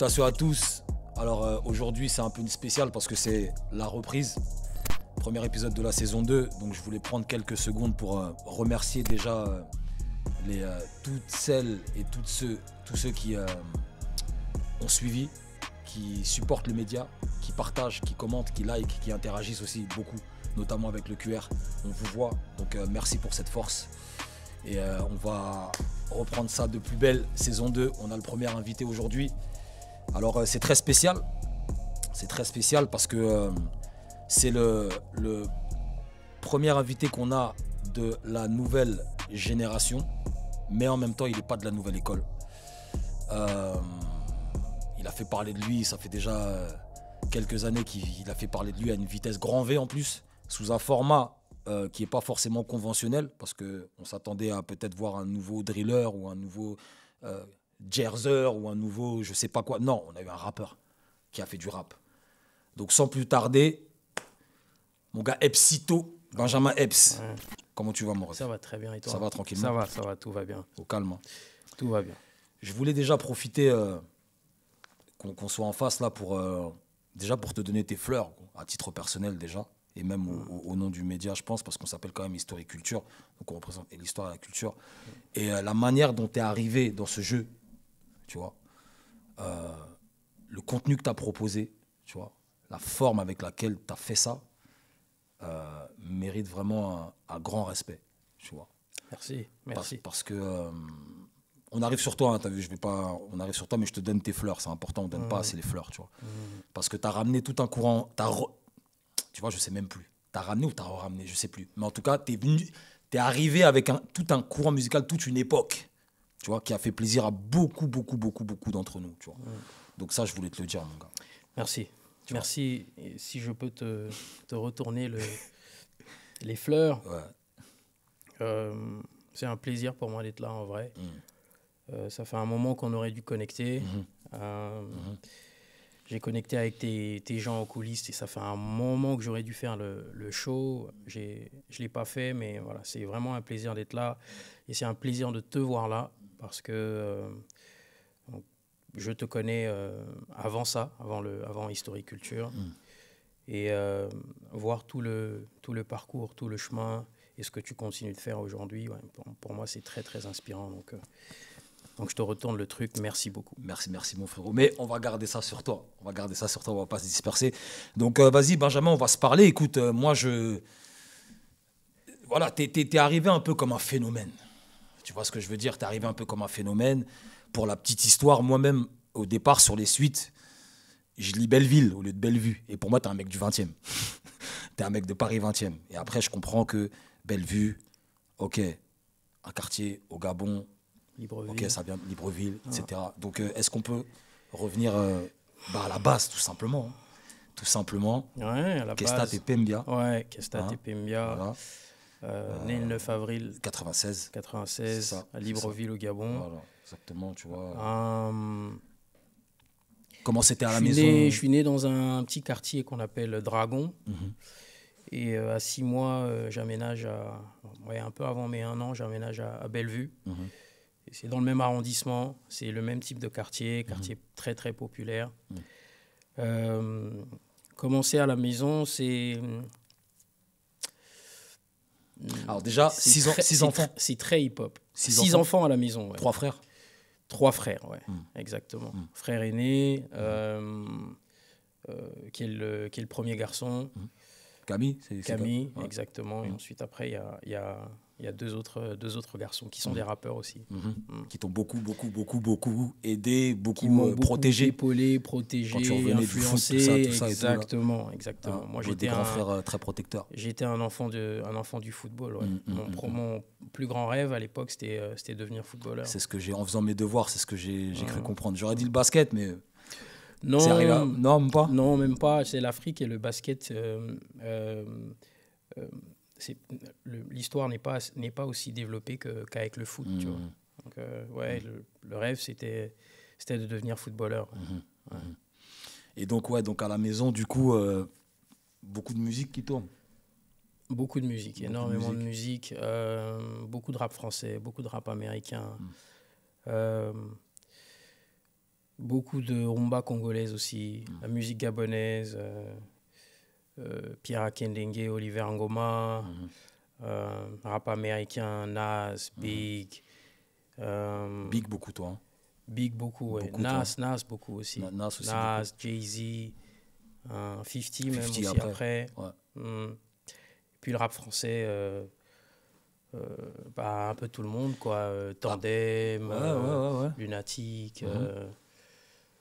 Salutations à tous. Alors euh, aujourd'hui c'est un peu une spéciale parce que c'est la reprise. Premier épisode de la saison 2. Donc je voulais prendre quelques secondes pour euh, remercier déjà euh, les, toutes celles et toutes ceux, tous ceux qui ont suivi, qui supportent le média, qui partagent, qui commentent, qui likent, qui interagissent aussi beaucoup, notamment avec le QR. On vous voit. Donc merci pour cette force. Et on va reprendre ça de plus belle. Saison 2, on a le premier invité aujourd'hui. Alors euh, c'est très spécial. C'est très spécial parce que euh, c'est le, premier invité qu'on a de la nouvelle génération. Mais en même temps, il n'est pas de la nouvelle école. Euh, il a fait parler de lui, ça fait déjà quelques années qu'il il a fait parler de lui à une vitesse grand V en plus, sous un format qui n'est pas forcément conventionnel, parce qu'on s'attendait à peut-être voir un nouveau driller ou un nouveau jerzer ou un nouveau je sais pas quoi. Non, on a eu un rappeur qui a fait du rap. Donc sans plus tarder, mon gars Epsito, Benjamin Epps. Ouais. Comment tu vas, Maurice Ça va très bien et toi Ça va tranquillement Ça va, ça va, tout va bien. Au calme. Tout va bien. Je voulais déjà profiter euh, qu'on soit en face là pour euh, déjà pour te donner tes fleurs à titre personnel déjà et même au, au- au nom du média je pense parce qu'on s'appelle quand même Histoire et Culture donc on représente l'histoire et la culture et euh, la manière dont tu es arrivé dans ce jeu tu vois euh, le contenu que tu as proposé tu vois la forme avec laquelle tu as fait ça euh, mérite vraiment un, un grand respect tu vois Merci, merci. parce que euh, on arrive sur toi, hein, t'as vu, je vais pas, on arrive sur toi, mais je te donne tes fleurs, c'est important, on donne pas assez les fleurs, tu vois. Parce que tu as ramené tout un courant, re- tu vois, je sais même plus. Tu as ramené ou tu as ramené, je sais plus. Mais en tout cas, tu es venu, tu es arrivé avec un, tout un courant musical, toute une époque, tu vois, qui a fait plaisir à beaucoup, beaucoup, beaucoup, beaucoup d'entre nous, tu vois. Donc ça, je voulais te le dire, mon gars. Merci. Tu. Merci. Et si je peux te, te retourner le, les fleurs, Ouais. euh, c'est un plaisir pour moi d'être là en vrai. Mm. Euh, ça fait un moment qu'on aurait dû connecter. Mhm. Euh, J'ai connecté avec tes, tes gens en coulisses et ça fait un moment que j'aurais dû faire le, le show. Je ne l'ai pas fait, mais voilà, c'est vraiment un plaisir d'être là. Et c'est un plaisir de te voir là parce que euh, donc, je te connais euh, avant ça, avant, le, avant. Mm. Et euh, voir tout le, tout le parcours, tout le chemin et ce que tu continues de faire aujourd'hui, ouais, pour, pour moi, c'est très, très inspirant. Donc, donc, je te retourne le truc. Merci beaucoup. Merci, merci mon frérot. Mais on va garder ça sur toi. On va garder ça sur toi, on va pas se disperser. Donc euh, vas-y Benjamin, on va se parler. Écoute, euh, moi je... Voilà, t'es es, arrivé un peu comme un phénomène. Tu vois ce que je veux dire? T'es arrivé un peu comme un phénomène. Pour la petite histoire, moi-même, au départ, sur les suites, je lis Belleville au lieu de Bellevue. Et pour moi, t'es un mec du 20e. t'es un mec de Paris 20e. Et après, je comprends que Bellevue, ok, un quartier au Gabon, Libreville. Ok, ça vient de Libreville, etc. Donc, euh, est-ce qu'on peut revenir euh, bah, à la base, tout simplement hein? Tout simplement. Ouais, à la Kestat base. et Pembia. Ouais, Kestat Hein, et Pembia. Voilà. Euh, né le 9 avril 96. 96 C'est ça, à Libreville au Gabon. Voilà, exactement, tu vois. Euh, Comment c'était à la maison? né, je suis né dans un petit quartier qu'on appelle Dragon. Mhm. Et euh, à six mois, euh, j'aménage à. Ouais, un peu avant mes un an, j'aménage à, à Bellevue. Mhm. C'est dans le même arrondissement, c'est le même type de quartier, quartier très très populaire. Mhm. Euh, commencer à la maison, c'est. Alors, déjà, c'est 6 ans, très- six enfants, C'est très hip-hop. Six Six, enfants. enfants. à la maison. ouais. trois frères. Trois frères, ouais, Mm. exactement. Mm. Frère aîné, euh, euh, qui, est le, qui est le premier garçon, Camille c'est- Camille, Ouais. exactement. Et ensuite, après, il y a, il y a, il y a deux, autres, deux autres garçons qui sont des rappeurs aussi. Mhm. Mm. Qui t'ont beaucoup, beaucoup, beaucoup, beaucoup aidé, beaucoup, euh, beaucoup protégé. épaulé, protégé, Quand tu revenais du foot, tout influencé. ça, tout ça et tout, là. exactement, exactement. Moi, j'étais un, frères euh, très protecteurs. j'étais un enfant de, un enfant du football. ouais. Mon, pro- mon plus grand rêve à l'époque, c'était, euh, c'était devenir footballeur. C'est ce que j'ai, en faisant mes devoirs, c'est ce que j'ai cru comprendre. J'aurais dit le basket, mais Non, arrivé. à- Non, même pas. Non, même pas. C'est l'Afrique et le basket. euh, L'histoire n'est pas, n'est pas aussi développée qu'avec le foot. Tu vois. Mhm. Donc, euh, ouais, le, le rêve, c'était c'était de devenir footballeur. Mhm. Et donc, ouais, donc à la maison, du coup, euh, beaucoup de musique qui tourne. Beaucoup de musique, Beaucoup de énormément de musique, euh, beaucoup de rap français, beaucoup de rap américain. Beaucoup de rumba congolaise aussi, la musique gabonaise, Pierre Akendengue, Oliver Ngoma, euh, rap américain, Nas, Big. euh, Big beaucoup, toi. hein. Big beaucoup, ouais. Beaucoup, Nas, Nas beaucoup aussi. Na- Nas aussi. Nas, Jay-Z, euh, 50 même 50 aussi après. après. Ouais. Mm. Puis le rap français, euh, euh, bah, un peu tout le monde, quoi. Euh, Tandem, Ouais, euh, ouais, ouais, ouais. Lunatic. Mhm. euh,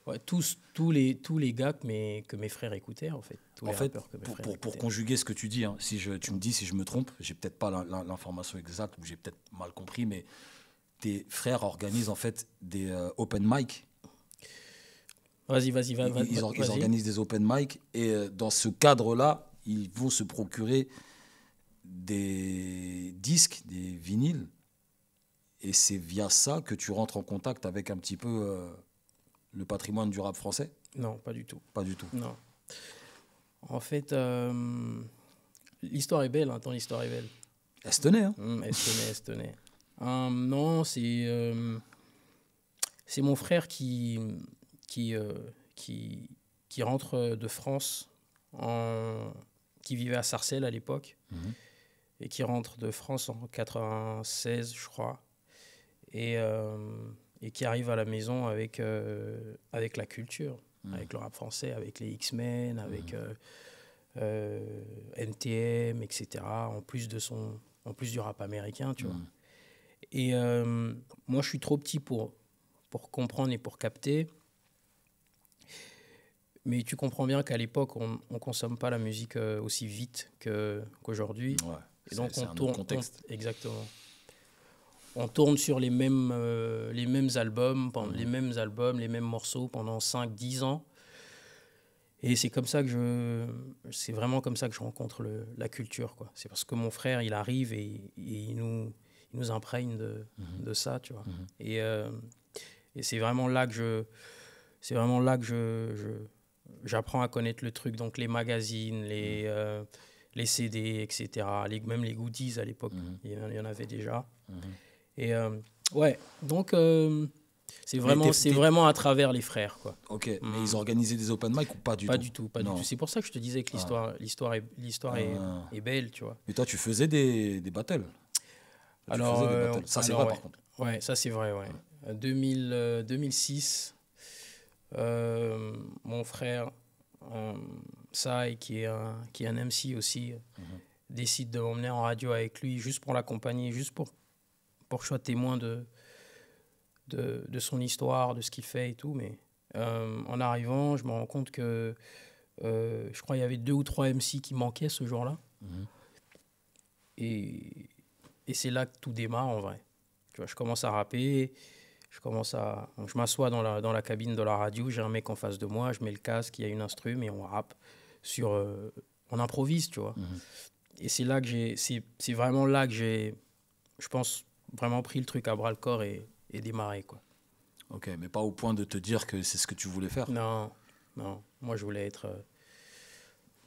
ouais, tous, tous, les, tous les gars que mes, que mes frères écoutaient, en fait. Tous En les fait, rappeurs que mes pour, pour, conjuguer ce que tu dis, hein, si je, tu me dis si je me trompe, j'ai peut-être pas l'in- l'in- l'information exacte ou j'ai peut-être mal compris, mais tes frères organisent en fait des euh, open mic. Vas-y, vas-y, va, Ils, ils ils vas-y. organisent des open mic et euh, dans ce cadre-là, ils vont se procurer des disques, des vinyles. Et c'est via ça que tu rentres en contact avec un petit peu euh, le patrimoine du rap français? Non, pas du tout. Pas du tout. Non. En fait, euh, l'histoire est belle, hein, tant l'histoire est belle. Tenait, hein Hum, Estonais, Estonais. Hum, non, c'est euh, c'est mon frère qui qui, euh, qui qui rentre de France en qui vivait à Sarcelles à l'époque Mhm. et qui rentre de France en 96 je crois et et qui arrive à la maison avec euh, avec la culture Mhm. avec le rap français avec les X-Men avec euh, euh, NTM etc en plus de son en plus du rap américain tu vois Mhm. et euh, moi, je suis trop petit pour, pour comprendre et pour capter. Mais tu comprends bien qu'à l'époque, on ne consomme pas la musique aussi vite qu'aujourd'hui. Ouais. et donc, on tourne. contexte. on- exactement. On tourne sur les mêmes, euh, les mêmes albums, pendant, Mhm. les mêmes albums, les mêmes morceaux pendant 5-10 ans. Et c'est comme ça que je, c'est vraiment comme ça que je rencontre le- la culture, quoi. C'est parce que mon frère, il arrive et, et il nous, il nous imprègne de, Mhm. de ça, tu vois. Mhm. Et, euh, et c'est vraiment là que je, c'est vraiment là que je, je- j'apprends à connaître le truc. Donc les magazines, les, euh, les CD, etc. Les, même les goodies à l'époque, il y en avait déjà. Et euh, ouais, donc euh, c'est vraiment, c'est vraiment à travers les frères, quoi. Ok, mais Mhm. ils organisaient des open mic ou pas du pas tout? du tout, pas Non. du tout. C'est pour ça que je te disais que l'histoire, l'histoire est, l'histoire Ah. est belle, tu vois. Mais toi, tu faisais des, des battles. Alors, des euh, battles. ça c'est vrai ouais. par contre. Ouais, ça c'est vrai, ouais. Euh, 2000, euh, 2006, euh, mon frère euh, Sai, qui est, un, qui est un MC aussi, Mhm. décide de m'emmener en radio avec lui, juste pour l'accompagner, juste pour, sois témoin de, de, de son histoire, de ce qu'il fait et tout. Mais euh, en arrivant, je me rends compte que euh, je crois qu'il y avait deux ou trois MC qui manquaient ce jour-là. Mhm. Et, et c'est là que tout démarre en vrai. Tu vois, je commence à rapper, je commence à, donc je m'assois dans la, dans la cabine de la radio, j'ai un mec en face de moi, je mets le casque, il y a une instru, mais on rappe sur, euh, on improvise, tu vois. Mhm. Et c'est là que j'ai, c'est vraiment là que j'ai, je pense, vraiment pris le truc à bras le corps et, et démarré quoi. Ok, mais pas au point de te dire que c'est ce que tu voulais faire. Non, non, moi je voulais être, euh,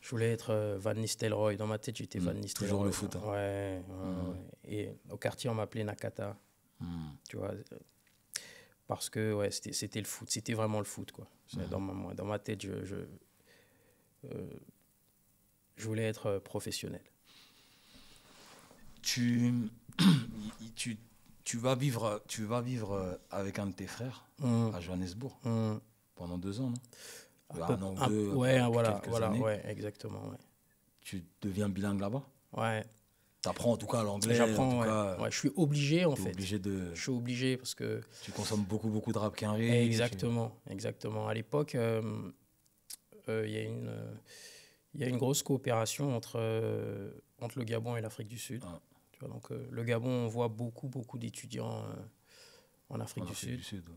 je voulais être euh, Van Nistelrooy. Dans ma tête, j'étais Mm, Van Nistelrooy. toujours le foot, hein. Ouais, ouais, ouais. Et au quartier, on m'appelait Nakata. Mhm. tu vois euh, parce que ouais c'était c'était le foot c'était vraiment le foot quoi Mhm. dans ma moi, dans ma tête je je, euh, je voulais être professionnel Tu, tu, tu vas vivre, tu vas vivre euh, avec un de tes frères Hum, à Johannesburg hum. pendant deux ans, non Un Un peu- an ou un- deux, ouais voilà voilà années. ouais exactement ouais Tu deviens bilingue là-bas ouais T'apprends en tout cas l'anglais. en j'apprends ouais. Ouais, je suis obligé en fait obligé de. je suis obligé parce que Tu consommes beaucoup, beaucoup de rap carré. tu- Exactement, exactement. À l'époque, euh, euh, il y a une, euh, il y a une grosse coopération entre, euh, entre le Gabon et l'Afrique du Sud. Ah. Tu vois, donc, euh, le Gabon, on voit beaucoup, beaucoup d'étudiants euh, en Afrique en du Afrique Sud. du Sud. ouais.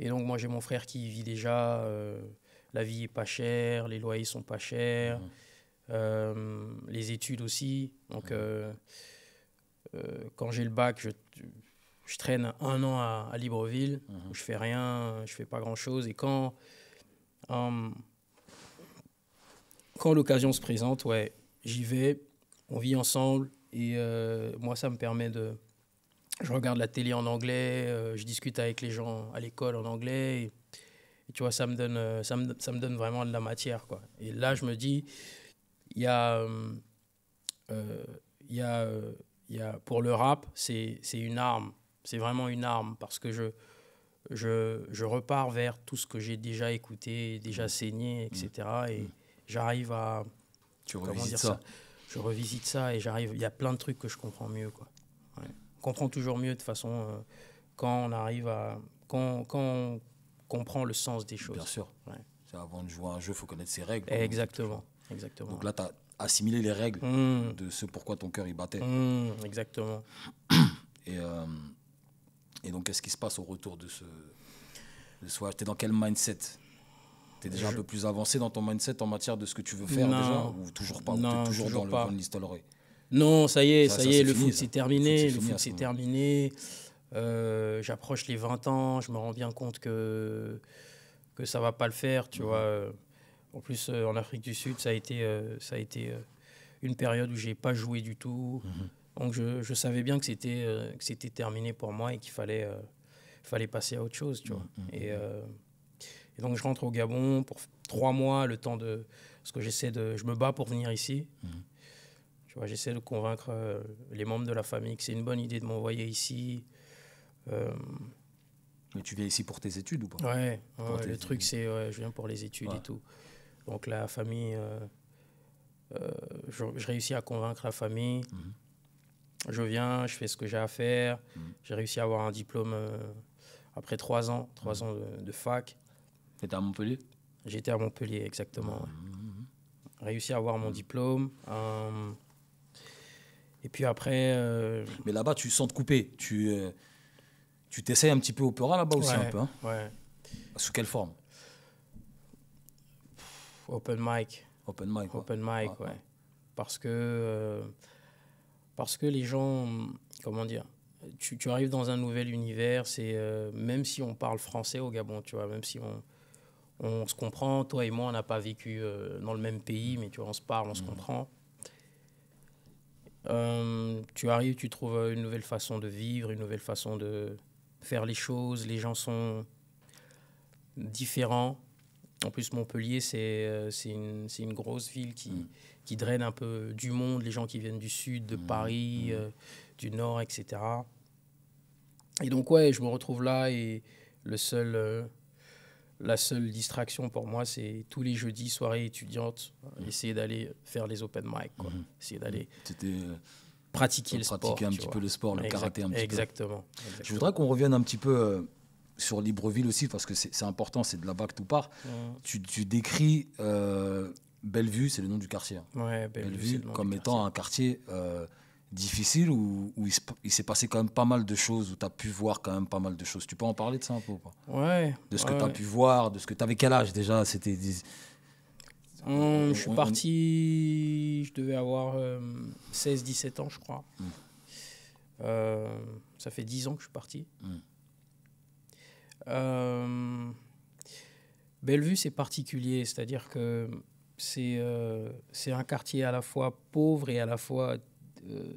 Et donc, moi, j'ai mon frère qui vit déjà. euh, la vie est pas chère, les loyers sont pas chers, Mhm. les études aussi. Donc, Mhm. quand j'ai le bac, je, je traîne un an à, à Libreville Mhm. où je fais rien, je fais pas grand chose. Et quand, euh, quand l'occasion se présente, ouais, j'y vais, on vit ensemble. Et euh, moi, ça me permet de. Je regarde la télé en anglais, euh, je discute avec les gens à l'école en anglais. Et Et tu vois, ça me donne, euh, ça me, ça me donne vraiment de la matière, quoi. Et là, je me dis, il y a, il y a, y a, pour le rap, c'est une arme. C'est vraiment une arme parce que je, je, je repars vers tout ce que j'ai déjà écouté, déjà saigné, etc. Et j'arrive à, Tu comment dire ça. ça? Je revisite ça et j'arrive. Il y a plein de trucs que je comprends mieux, quoi. Ouais. On comprend toujours mieux de façon euh, quand on arrive à quand, quand on comprend le sens des choses. Bien sûr. Ouais. Avant de jouer à un jeu, il faut connaître ses règles. Exactement, exactement. Donc là, tu as assimilé les règles Mmh, de ce pourquoi ton cœur il battait. mmh, exactement. Et, euh, et donc, qu'est-ce qui se passe au retour de ce, de ce T'es dans quel mindset? T'es déjà un peu plus avancé dans ton mindset en matière de ce que tu veux faire Non. déjà Ou toujours pas Ou Non, t'es toujours, toujours dans pas. le Non, ça y est, Ça- ça, ça, y est, le foot c'est terminé, le foot ce c'est terminé. Euh, J'approche les 20 ans, je me rends bien compte que, que ça va pas le faire, tu Mhm. vois. Euh, En plus, euh, en Afrique du Sud, ça a été, euh, ça a été euh, une période où j'ai pas joué du tout. Mhm. Donc je, je savais bien que c'était c'était terminé pour moi et qu'il fallait, fallait passer à autre chose, tu vois. Mhm. Et, euh, et donc je rentre au Gabon pour trois mois, le temps de... Parce que j'essaie de... Je me bats pour venir ici. Mhm. Tu vois, j'essaie de convaincre euh, les membres de la famille que c'est une bonne idée de m'envoyer ici. Euh, Mais tu viens ici pour tes études ou pas? Ouais, Pour ouais, tes le truc c'est ouais, je viens pour les études Ouais. et tout. Donc la famille, euh, euh, je, je réussis à convaincre la famille. Mhm. Je viens, je fais ce que j'ai à faire. Mhm. J'ai réussi à avoir un diplôme euh, après trois ans, trois ans de, de fac. T'étais à Montpellier J'étais à Montpellier, exactement. ouais. Mhm. Réussi à avoir mon diplôme. euh, et puis après, euh, Mais là-bas, tu sens te couper. Tu euh, tu t'essayes un petit peu opéra là-bas aussi, Ouais. un peu. hein ouais, Sous quelle forme open mic. Open mic. Open mic, Ouais, ouais. Parce que, parce que les gens, comment dire, tu, tu arrives dans un nouvel univers, c'est euh, même si on parle français au Gabon, tu vois, même si on, on se comprend, toi et moi, on n'a pas vécu euh, dans le même pays, mais tu vois, on se parle, on se comprend. Euh, tu arrives, tu trouves une nouvelle façon de vivre, une nouvelle façon de faire les choses. Les gens sont différents. En plus, Montpellier, c'est euh, une, une grosse ville qui, Mm. qui draine un peu du monde, les gens qui viennent du sud, de Mm, Paris, mm. euh, du nord, etc. Et donc, ouais, je me retrouve là et le seul, la seule distraction pour moi, c'est tous les jeudis, soirée étudiante, essayer d'aller faire les open mic, quoi. Mhm. essayer d'aller euh, pratiquer le sport. pratiquer un petit vois. peu le sport, le Exact- karaté un petit peu. exactement, Je voudrais qu'on revienne un petit peu euh, sur Libreville aussi, parce que c'est important, c'est de là-bas que tout part. Mm. Tu, tu décris euh, Bellevue, c'est le nom du quartier. hein. Ouais, Bellevue, Bellevue comme étant un quartier euh, difficile où, où il, se- il s'est passé quand même pas mal de choses, où tu as pu voir quand même pas mal de choses. Tu peux en parler de ça un peu ou pas? Ouais. De ce que tu as pu voir, de ce que tu avais quel âge déjà? C'était des- Hum, je suis on- parti, je devais avoir 16-17 ans, je crois. Mm. Euh, ça fait 10 ans que je suis parti. Mm. Euh, Bellevue, c'est particulier, c'est-à-dire que c'est euh, c'est un quartier à la fois pauvre et à la fois euh,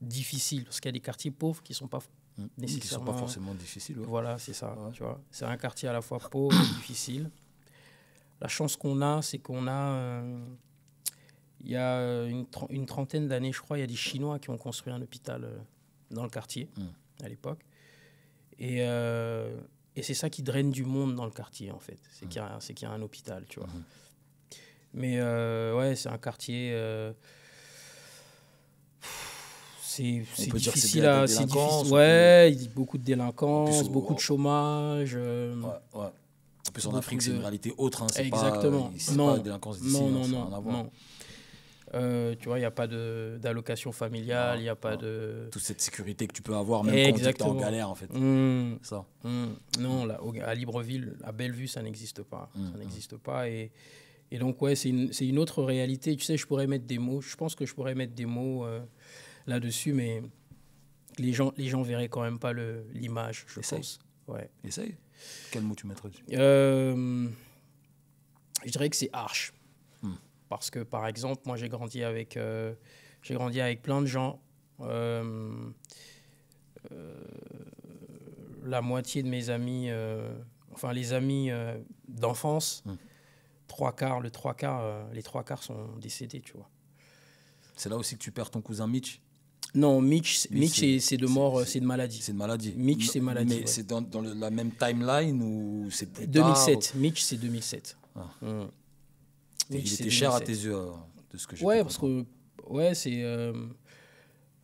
difficile, parce qu'il y a des quartiers pauvres qui ne sont pas qui sont pas nécessairement- forcément difficiles. ouais. voilà, c'est ça. Ouais. Tu vois, c'est un quartier à la fois pauvre et difficile. La chance qu'on a, c'est qu'on a, euh, il y a une, tren- une trentaine d'années, je crois, il y a des Chinois qui ont construit un hôpital euh, dans le quartier Mm. à l'époque. Et, euh, et c'est ça qui draine du monde dans le quartier, en fait. C'est qu'il y, a- c'est qu'il y a un hôpital, tu vois. Mais euh, ouais, c'est un quartier. euh, c'est difficile à. c'est difficile- ou Ouais, beaucoup de délinquance, plus, beaucoup de chômage. euh, Ouais, ouais. En plus, en Afrique, c'est une réalité autre. Hein. C'est Exactement. Pas, Non. pas la délinquance d'ici. non, hein, non, non, voir. non. Euh, tu vois, il n'y a pas d'allocation familiale, il n'y a pas non. de. Toute cette sécurité que tu peux avoir, même quand tu es en Exactement. galère, en fait. Hum, Ça. hum. Non, là, à Libreville, à Bellevue, ça n'existe pas. Hum, ça n'existe pas. Et, et donc, ouais, c'est une, une autre réalité. Tu sais, je pourrais mettre des mots. Je pense que je pourrais mettre des mots euh, là-dessus, mais les gens, les gens verraient quand même pas l'image, je Essaye. pense. Ouais. Essaye. Quel mot tu mettrais dessus? Euh, je dirais que c'est arche. Hmm. Parce que, par exemple, moi, j'ai grandi avec, euh, j'ai grandi avec plein de gens. Euh, la moitié de mes amis, enfin les amis d'enfance, trois quarts, le trois quarts, les trois quarts sont décédés, tu vois. C'est là aussi que tu perds ton cousin Mitch? Non, Mitch, c'est- de mort, c'est- euh, c'est de maladie. C'est une maladie. Mitch, c'est maladie, Mais ouais. c'est dans, dans le- la même timeline ou c'est plus tard 2007. Mitch, c'est 2007. Ah. Mm. Mitch, Il était cher à 2007. tes yeux, de ce que j'ai Ouais, parce que ouais, c'est euh,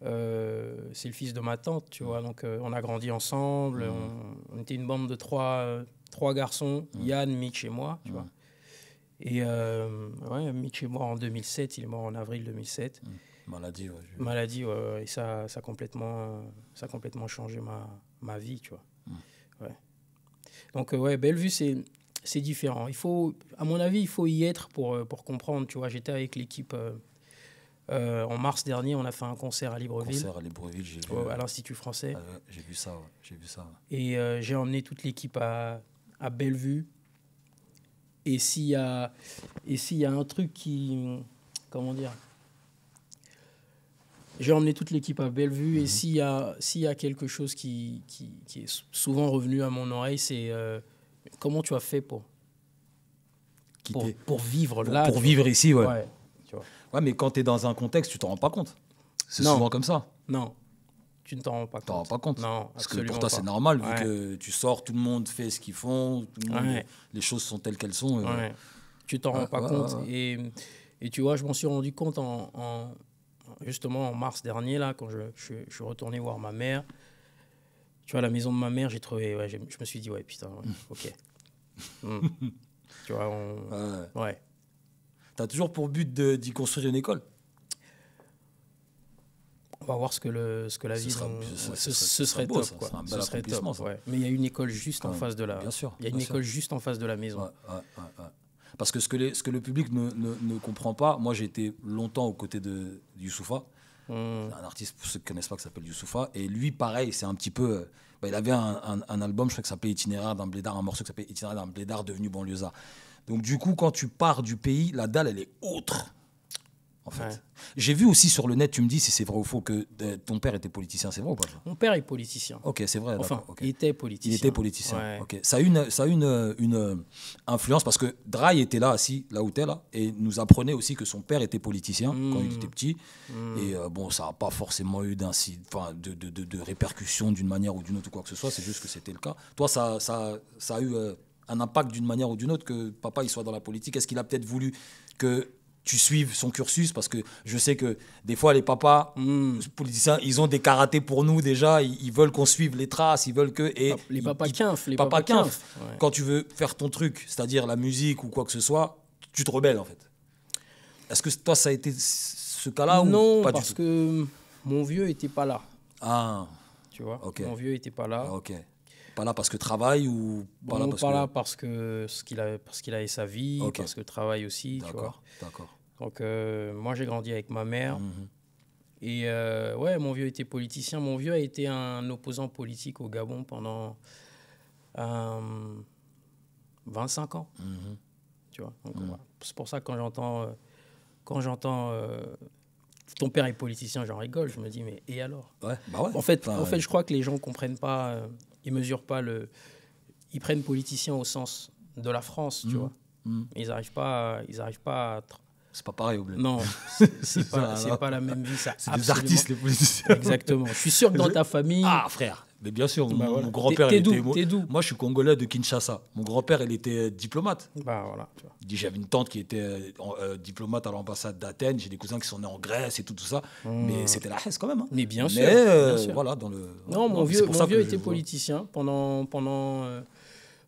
euh, c'est le fils de ma tante, tu vois. Donc euh, on a grandi ensemble. Mhm. On, on était une bande de trois, trois garçons, Yann, Mitch et moi, tu vois. Et ouais, Mitch est mort en 2007. Il est mort en avril 2007. Maladie, ouais. vu. Maladie, ouais, et ça, ça a complètement, ça a complètement changé ma, ma vie, tu vois. Ouais. Donc euh, ouais, Bellevue, c'est c'est différent. Il faut, à mon avis, il faut y être pour, euh, pour comprendre. Tu vois, j'étais avec l'équipe euh, euh, en mars dernier. On a fait un concert à Libreville, Concert à Libreville, j'ai vu. à l'Institut français, Ah j'ai vu ça, ouais. J'ai vu ça. ouais. et j'ai emmené toute l'équipe à, à Bellevue. Et s'il y a, et s'il y a un truc qui, comment dire, j'ai emmené toute l'équipe à Bellevue. Et s'il y a, y a quelque chose qui, qui, qui est souvent revenu à mon oreille, c'est euh, comment tu as fait pour, pour, vivre là. pour vivre ici, ouais. ouais. Ouais, tu vois. mais quand tu es dans un contexte, tu t'en rends pas compte. C'est souvent comme ça. Non, tu ne t'en rends pas Tu t'en rends compte. pas compte. Non, Parce que pour toi, c'est normal, vu que tu sors, tout le monde fait ce qu'ils font, tout le monde, Ouais. les choses sont telles qu'elles sont. euh. Tu t'en rends Ouais, pas ouais, compte. ouais, Et, et tu vois, je m'en suis rendu compte en, en- justement en mars dernier, là, quand je, je- je suis retourné voir ma mère. Tu vois, la maison de ma mère, j'ai trouvé. Ouais, je me suis dit, ouais, putain, ouais, ok. Hmm. Tu vois, on- ouais. ouais. T'as toujours pour but d'y construire une école? On va voir ce que, le, ce que la Ce vie. sera- ce serait- ce, ce beau, top, ça. quoi. Ce serait un Ce serait top, ça. ouais. Mais il y a une école juste en face de la. Bien sûr. Il y a une sûr. école juste en face de la maison. Ouais, ouais. Parce que ce que, les- ce que le public ne, ne- ne comprend pas, moi j'ai été longtemps aux côtés de Youssoufa, Hmm. un artiste pour ceux qui ne connaissent pas qui s'appelle Youssoufa, et lui pareil, c'est un petit peu... euh, bah, il avait un, un- un album, je crois que ça s'appelait Itinéraire d'un blédard, un morceau qui s'appelait Itinéraire d'un blédard devenu banlieusard. Donc du coup, quand tu pars du pays, la dalle, elle est autre. En fait. Ouais. J'ai vu aussi sur le net, tu me dis si c'est vrai ou faux, que euh, ton père était politicien, c'est vrai ou pas Mon père est politicien. Ok, c'est vrai. Enfin, il était politicien. Il était politicien. Ouais. Ça a eu une, ça a une, une, euh, influence parce que Dry était là, assis, là où t'es là, et nous apprenait aussi que son père était politicien quand il était petit. Et euh, bon, ça n'a pas forcément eu enfin, de, de, de, de répercussions d'une manière ou d'une autre ou quoi que ce soit, c'est juste que c'était le cas. Toi, ça, ça, ça a eu euh, un impact d'une manière ou d'une autre que papa il soit dans la politique. Est-ce qu'il a peut-être voulu que tu suives son cursus parce que je sais que des fois les papas Hmm. politiciens ils ont des karatés pour nous déjà ils, ils veulent qu'on suive les traces ils veulent que et Les ils- papas quinfs, les papa papas quinf. quinf. Ouais. quand tu veux faire ton truc c'est-à-dire la musique ou quoi que ce soit tu te rebelles en fait est-ce que toi ça a été ce cas-là non, ou pas parce du tout que mon vieux était pas là, ah tu vois. Mon vieux était pas là. ah, ok pas là parce que travail ou pas là parce pas que là parce que ce qu'il a, parce qu'il avait sa vie, parce que travail aussi, tu vois. d'accord d'accord Donc euh, moi j'ai grandi avec ma mère Mhm. et euh, ouais, mon vieux était politicien. Mon vieux a été un opposant politique au Gabon pendant euh, 25 ans, Mhm. tu vois. Voilà. C'est pour ça que quand j'entends euh, quand j'entends euh, ton père est politicien, j'en rigole. Je me dis mais et alors? Ouais bah ouais En fait, en fait, je crois que les gens comprennent pas, euh, ils mesurent pas le, ils prennent politicien au sens de la France, tu Mhm. vois. Mhm. Ils arrivent pas, à- ils arrivent pas à. tra- c'est pas pareil au bled Non, c'est pas, la même vie, ça. c'est des artistes les politiciens Exactement. Je suis sûr que dans ta famille, ah frère mais bien sûr Bah mon, voilà. mon grand-père il t'es était moi je suis congolais de Kinshasa mon grand-père il était diplomate bah voilà. J'avais une tante qui était euh, en- euh, diplomate à l'ambassade d'Athènes. J'ai des cousins qui sont nés en Grèce et tout, tout ça. Mais c'était la Hesse quand même. hein. Mais bien Mais sûr. euh, bien sûr. voilà, dans le. Non, mon mais vieux, pour mon ça vieux était je- politicien pendant, pendant, euh,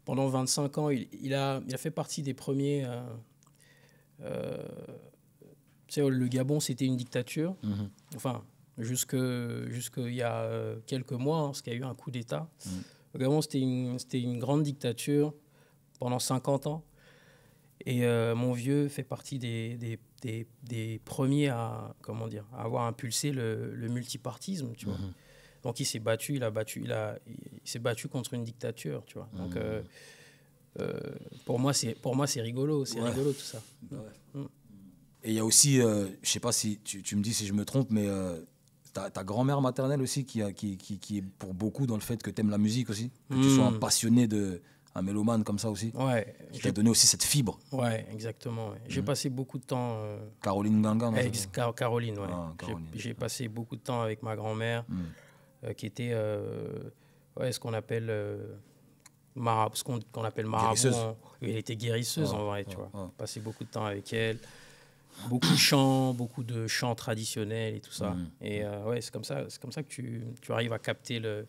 pendant 25 ans. Il, il a, il a fait partie des premiers. euh, euh, tu sais, le Gabon, c'était une dictature. Mhm. Enfin, jusque, jusque il y a euh, quelques mois, hein, parce qu'il y a eu un coup d'État. Mhm. Le Gabon, c'était une, grande dictature pendant 50 ans. Et euh, mon vieux fait partie des, des, des, des premiers à, comment dire, à avoir impulsé le, le multipartisme, tu vois. Mhm. Donc il s'est battu, il a battu, il a, il s'est battu contre une dictature, tu vois. Donc euh, euh, pour moi c'est, pour moi c'est rigolo, c'est Ouais. rigolo tout ça. Et il y a aussi, euh, je sais pas si tu, tu me dis si je me trompe, mais ta, ta grand-mère maternelle aussi, qui, a- qui, qui, qui est pour beaucoup dans le fait que tu aimes la musique aussi, que tu sois un passionné de, un mélomane comme ça aussi Ouais. Qui t'a donné aussi cette fibre. Ouais, exactement. ouais. J'ai Mhm. passé beaucoup de temps. euh, Caroline c'est ça Car- Caroline, ouais. Ah, J'ai- Caroline. J'ai passé beaucoup de temps avec ma grand-mère, Hmm. euh, qui était euh, ouais, ce qu'on appelle marabout, ce qu'on qu'on appelle marabout. Guérisseuse. en- Elle était guérisseuse Ouais, en vrai, tu ouais, vois. ouais. Passé beaucoup de temps avec elle. Beaucoup de chants, beaucoup de chants traditionnels et tout ça. Mhm. Et euh, ouais, c'est comme ça, c'est comme ça que tu, tu arrives à capter le,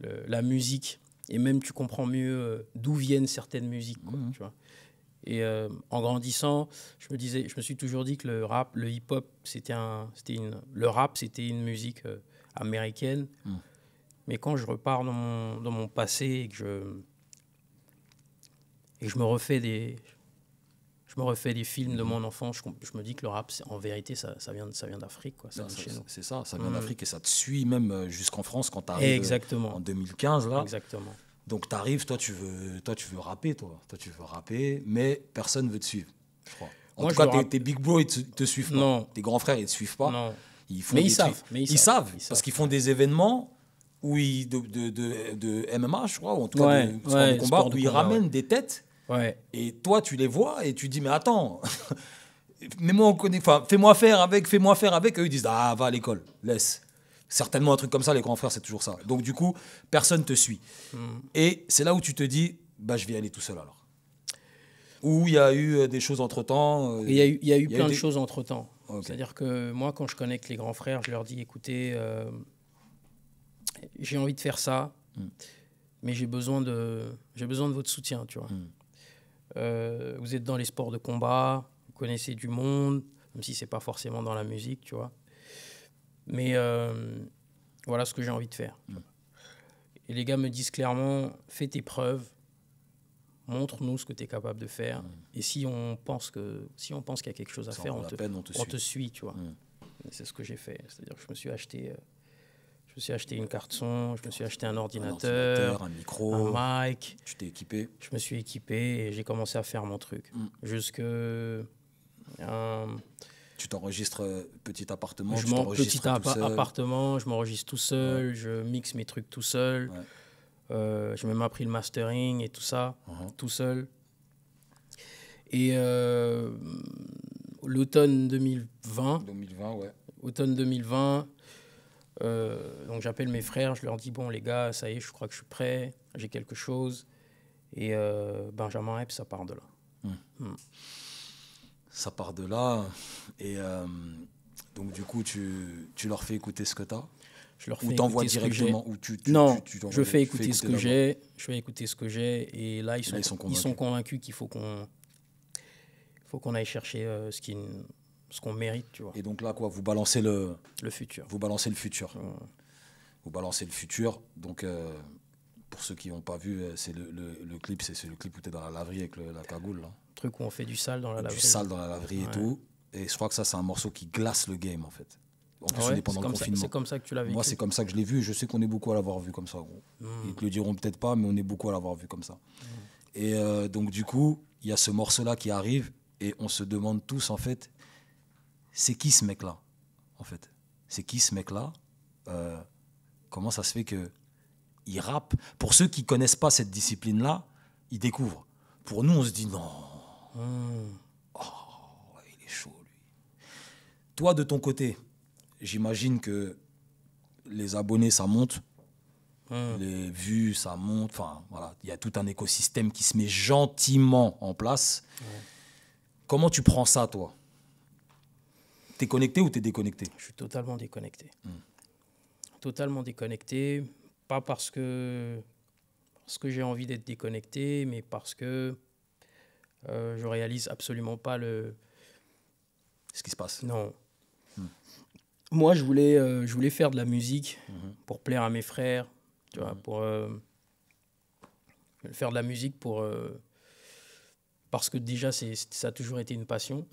le- la musique. Et même tu comprends mieux euh, d'où viennent certaines musiques quoi, tu vois. Et euh, en grandissant je me disais je me suis toujours dit que le rap le hip hop c'était un c'était une le rap c'était une musique euh, américaine. Mais quand je repars dans mon dans mon passé et que je et que je me refais des je me refais des films Mhm. de mon enfance je, me dis que le rap en vérité ça, ça vient ça vient d'Afrique C'est ça, ça vient Mm. d'Afrique et ça te suit même euh, jusqu'en France quand tu arrives en exactement 2015 là. exactement Donc tu arrives, toi tu veux, toi tu veux rapper, toi, toi tu veux rapper, mais personne veut te suivre, je crois. En Moi, tout cas, tes, big bros ils te, te suivent pas. Non. Tes grands frères ils te suivent pas. non Ils font Mais ils savent, mais ils ils savent, savent, ils savent. parce qu'ils font des événements où ils de, de, de, de MMA, je crois, ou en tout cas Ouais, de, ouais, de combat, où ils ramènent des têtes ouais et toi tu les vois et tu dis mais attends, fais-moi faire avec, fais-moi faire avec. Eux ils disent ah va à l'école, laisse. Certainement un truc comme ça, les grands frères c'est toujours ça. Donc du coup personne te suit. Hmm. Et c'est là où tu te dis bah je vais y aller tout seul alors. Ou il y a eu euh, des choses entre temps. Et Il y a eu, y a eu Il y a plein eu de choses entre temps. Ok. C'est-à-dire que moi, quand je connecte les grands frères, je leur dis écoutez, euh, j'ai envie de faire ça, Mm. mais j'ai besoin, de, besoin de votre soutien. Tu vois. Mm. Euh, vous êtes dans les sports de combat, vous connaissez du monde, même si c'est pas forcément dans la musique, tu vois. Mais euh, voilà ce que j'ai envie de faire. Et les gars me disent clairement fais tes preuves, montre-nous ce que tu es capable de faire. Et si on pense que si on pense qu'il y a quelque chose à. Ça faire, on te, peine, on te on suit. te suit, tu vois. Mm. Et C'est ce que j'ai fait. C'est-à-dire que je me suis acheté, euh, je me suis acheté une carte son, je me suis acheté un Un ordinateur, ordinateur, un micro, un mic, tu t'es équipé. je me suis équipé et j'ai commencé à faire mon truc. Mm. Jusque euh, Tu t'enregistres euh, petit appartement, je t'enregistres petit tout seul. appartement, je m'enregistre tout seul, je mixe mes trucs tout seul. Ouais. Euh, j'ai même appris le mastering et tout ça, Mhm. tout seul. Et euh, l'automne 2020, 2020, ouais. automne 2020, euh, donc j'appelle mes frères, je leur dis bon les gars, ça y est, je crois que je suis prêt, j'ai quelque chose. Et euh, Benjamin Epps, ça part de là. Ça part de là. Et euh, donc, du coup, tu, tu leur fais écouter ce que tu as Je leur Ou fais t'envoies que j'ai. directement ou tu, tu- Non, tu- t'envoies- je fais écouter ce que j'ai, je fais écouter ce que j'ai, et là ils sont, là, ils sont ils sont convaincus. qu'il faut qu'on, faut qu'on aille chercher ce qui, ce qu'on mérite, tu vois, Et donc là, quoi, vous balancez le, le futur. vous balancez le futur. Ouais. Vous balancez le futur. Donc, euh, pour ceux qui n'ont pas vu, euh, c'est le, le- le clip, c'est le clip où tu es dans la laverie avec le- la cagoule, là. Truc où on fait du sale dans la du laverie. sale dans la laverie et tout. Et je crois que ça, c'est un morceau qui glace le game, en fait. En plus, Ah on ouais, est pendant c'est le confinement. C'est comme ça que tu l'as vécu. Moi, c'est comme ça que je l'ai vu. Je sais qu'on est beaucoup à l'avoir vu comme ça. gros. Hmm. Ils te le diront peut-être pas, mais on est beaucoup à l'avoir vu comme ça. Et euh, donc, du coup, il y a ce morceau-là qui arrive et on se demande tous, en fait, c'est qui ce mec-là En fait, c'est qui ce mec-là? Euh, Comment ça se fait que il rappe? Pour ceux qui connaissent pas cette discipline-là, ils découvrent. Pour nous, on se dit non, Hmm. ouais, il est chaud, lui. Toi, de ton côté, j'imagine que les abonnés, ça monte. Hmm. Les vues, ça monte. Enfin, voilà, il y a tout un écosystème qui se met gentiment en place. Comment tu prends ça, toi? T'es connecté ou t'es déconnecté? Je suis totalement déconnecté. Totalement déconnecté, pas parce que, parce que j'ai envie d'être déconnecté, mais parce que euh, je réalise absolument pas le. Ce qui se passe Non. Hmm. Moi, je voulais, euh, je voulais faire de la musique Mhm. pour plaire à mes frères, tu vois, Mhm. pour euh, faire de la musique pour. euh, parce que déjà, ça a toujours été une passion.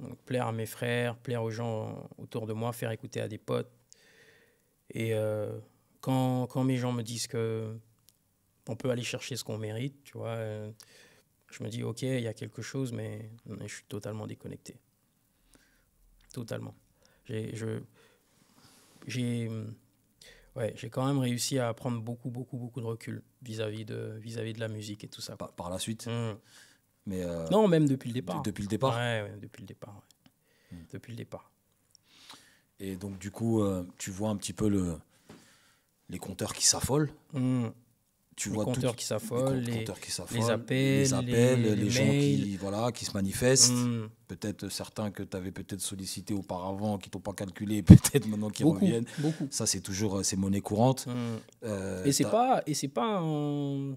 Donc, plaire à mes frères, plaire aux gens autour de moi, faire écouter à des potes. Et euh, quand, quand mes gens me disent que on peut aller chercher ce qu'on mérite, tu vois, euh, je me dis, ok, il y a quelque chose, mais, mais je suis totalement déconnecté. Totalement. J'ai, je, j'ai, ouais, j'ai quand même réussi à prendre beaucoup, beaucoup, beaucoup de recul vis-à-vis de, vis-à-vis de la musique et tout ça. Par, par la suite. Mm. Mais euh, Non, même depuis le départ. depuis le départ. Ouais, ouais, depuis le départ. ouais. Depuis le départ. Et donc, du coup, euh, tu vois un petit peu le, les compteurs qui s'affolent. Tu Les vois tout- compteurs qui s'affolent, les les- compteurs qui s'affolent, les appels, les, appels, les- gens qui, voilà, qui se manifestent. Mm. Peut-être certains que tu avais peut-être sollicité auparavant, qui t'ont pas calculé, peut-être maintenant qui reviennent. beaucoup. Ça, c'est toujours euh, c'est monnaie courante. Mm. Euh, Et c'est pas et c'est pas un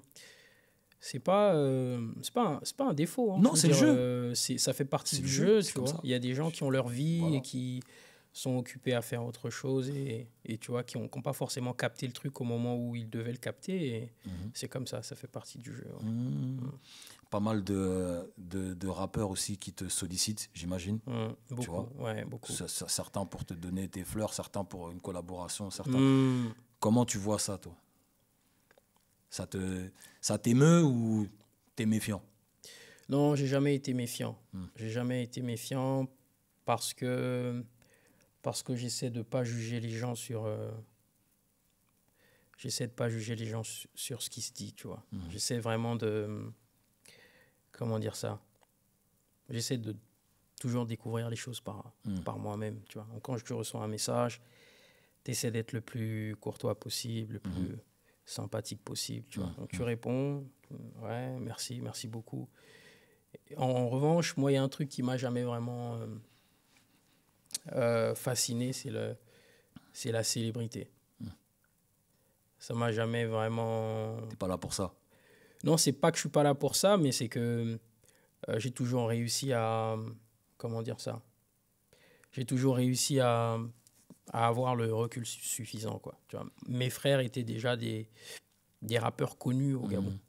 c'est pas euh, c'est pas un, c'est pas un défaut hein. Non, c'est le jeu. euh, c'est ça fait partie du jeu, jeu, tu vois il y a des gens qui ont leur vie Voilà. et qui sont occupés à faire autre chose et, et tu vois qui ont, qui ont pas forcément capté le truc au moment où ils devaient le capter et Mhm. c'est comme ça ça fait partie du jeu ouais. Mmh. Pas mal de, de, de rappeurs aussi qui te sollicitent, j'imagine. Mm, beaucoup vois. ouais beaucoup Ça- ça- Certains pour te donner tes fleurs, certains pour une collaboration, certains. Mm. Comment tu vois ça, toi? Ça te ça t'émeut ou t'es méfiant? Non, j'ai jamais été méfiant. Hmm. J'ai jamais été méfiant parce que parce que j'essaie de pas juger les gens sur euh, j'essaie de pas juger les gens su- sur ce qui se dit, tu vois. Mhm. J'essaie vraiment de comment dire ça? J'essaie de toujours découvrir les choses par par moi-même, tu vois. Donc, quand je reçois un message, tu essaies d'être le plus courtois possible, le plus sympathique possible, tu vois. Donc tu réponds, ouais, merci, merci beaucoup. En, en revanche, moi, il y a un truc qui m'a jamais vraiment euh, euh, fasciné, c'est le, c'est la célébrité. Ça m'a jamais vraiment. T'es pas là pour ça? Non, c'est pas que je suis pas là pour ça, mais c'est que euh, j'ai toujours réussi à. Comment dire ça? J'ai toujours réussi à, à avoir le recul su- suffisant, quoi. Tu vois, mes frères étaient déjà des, des rappeurs connus au Gabon. Mhm.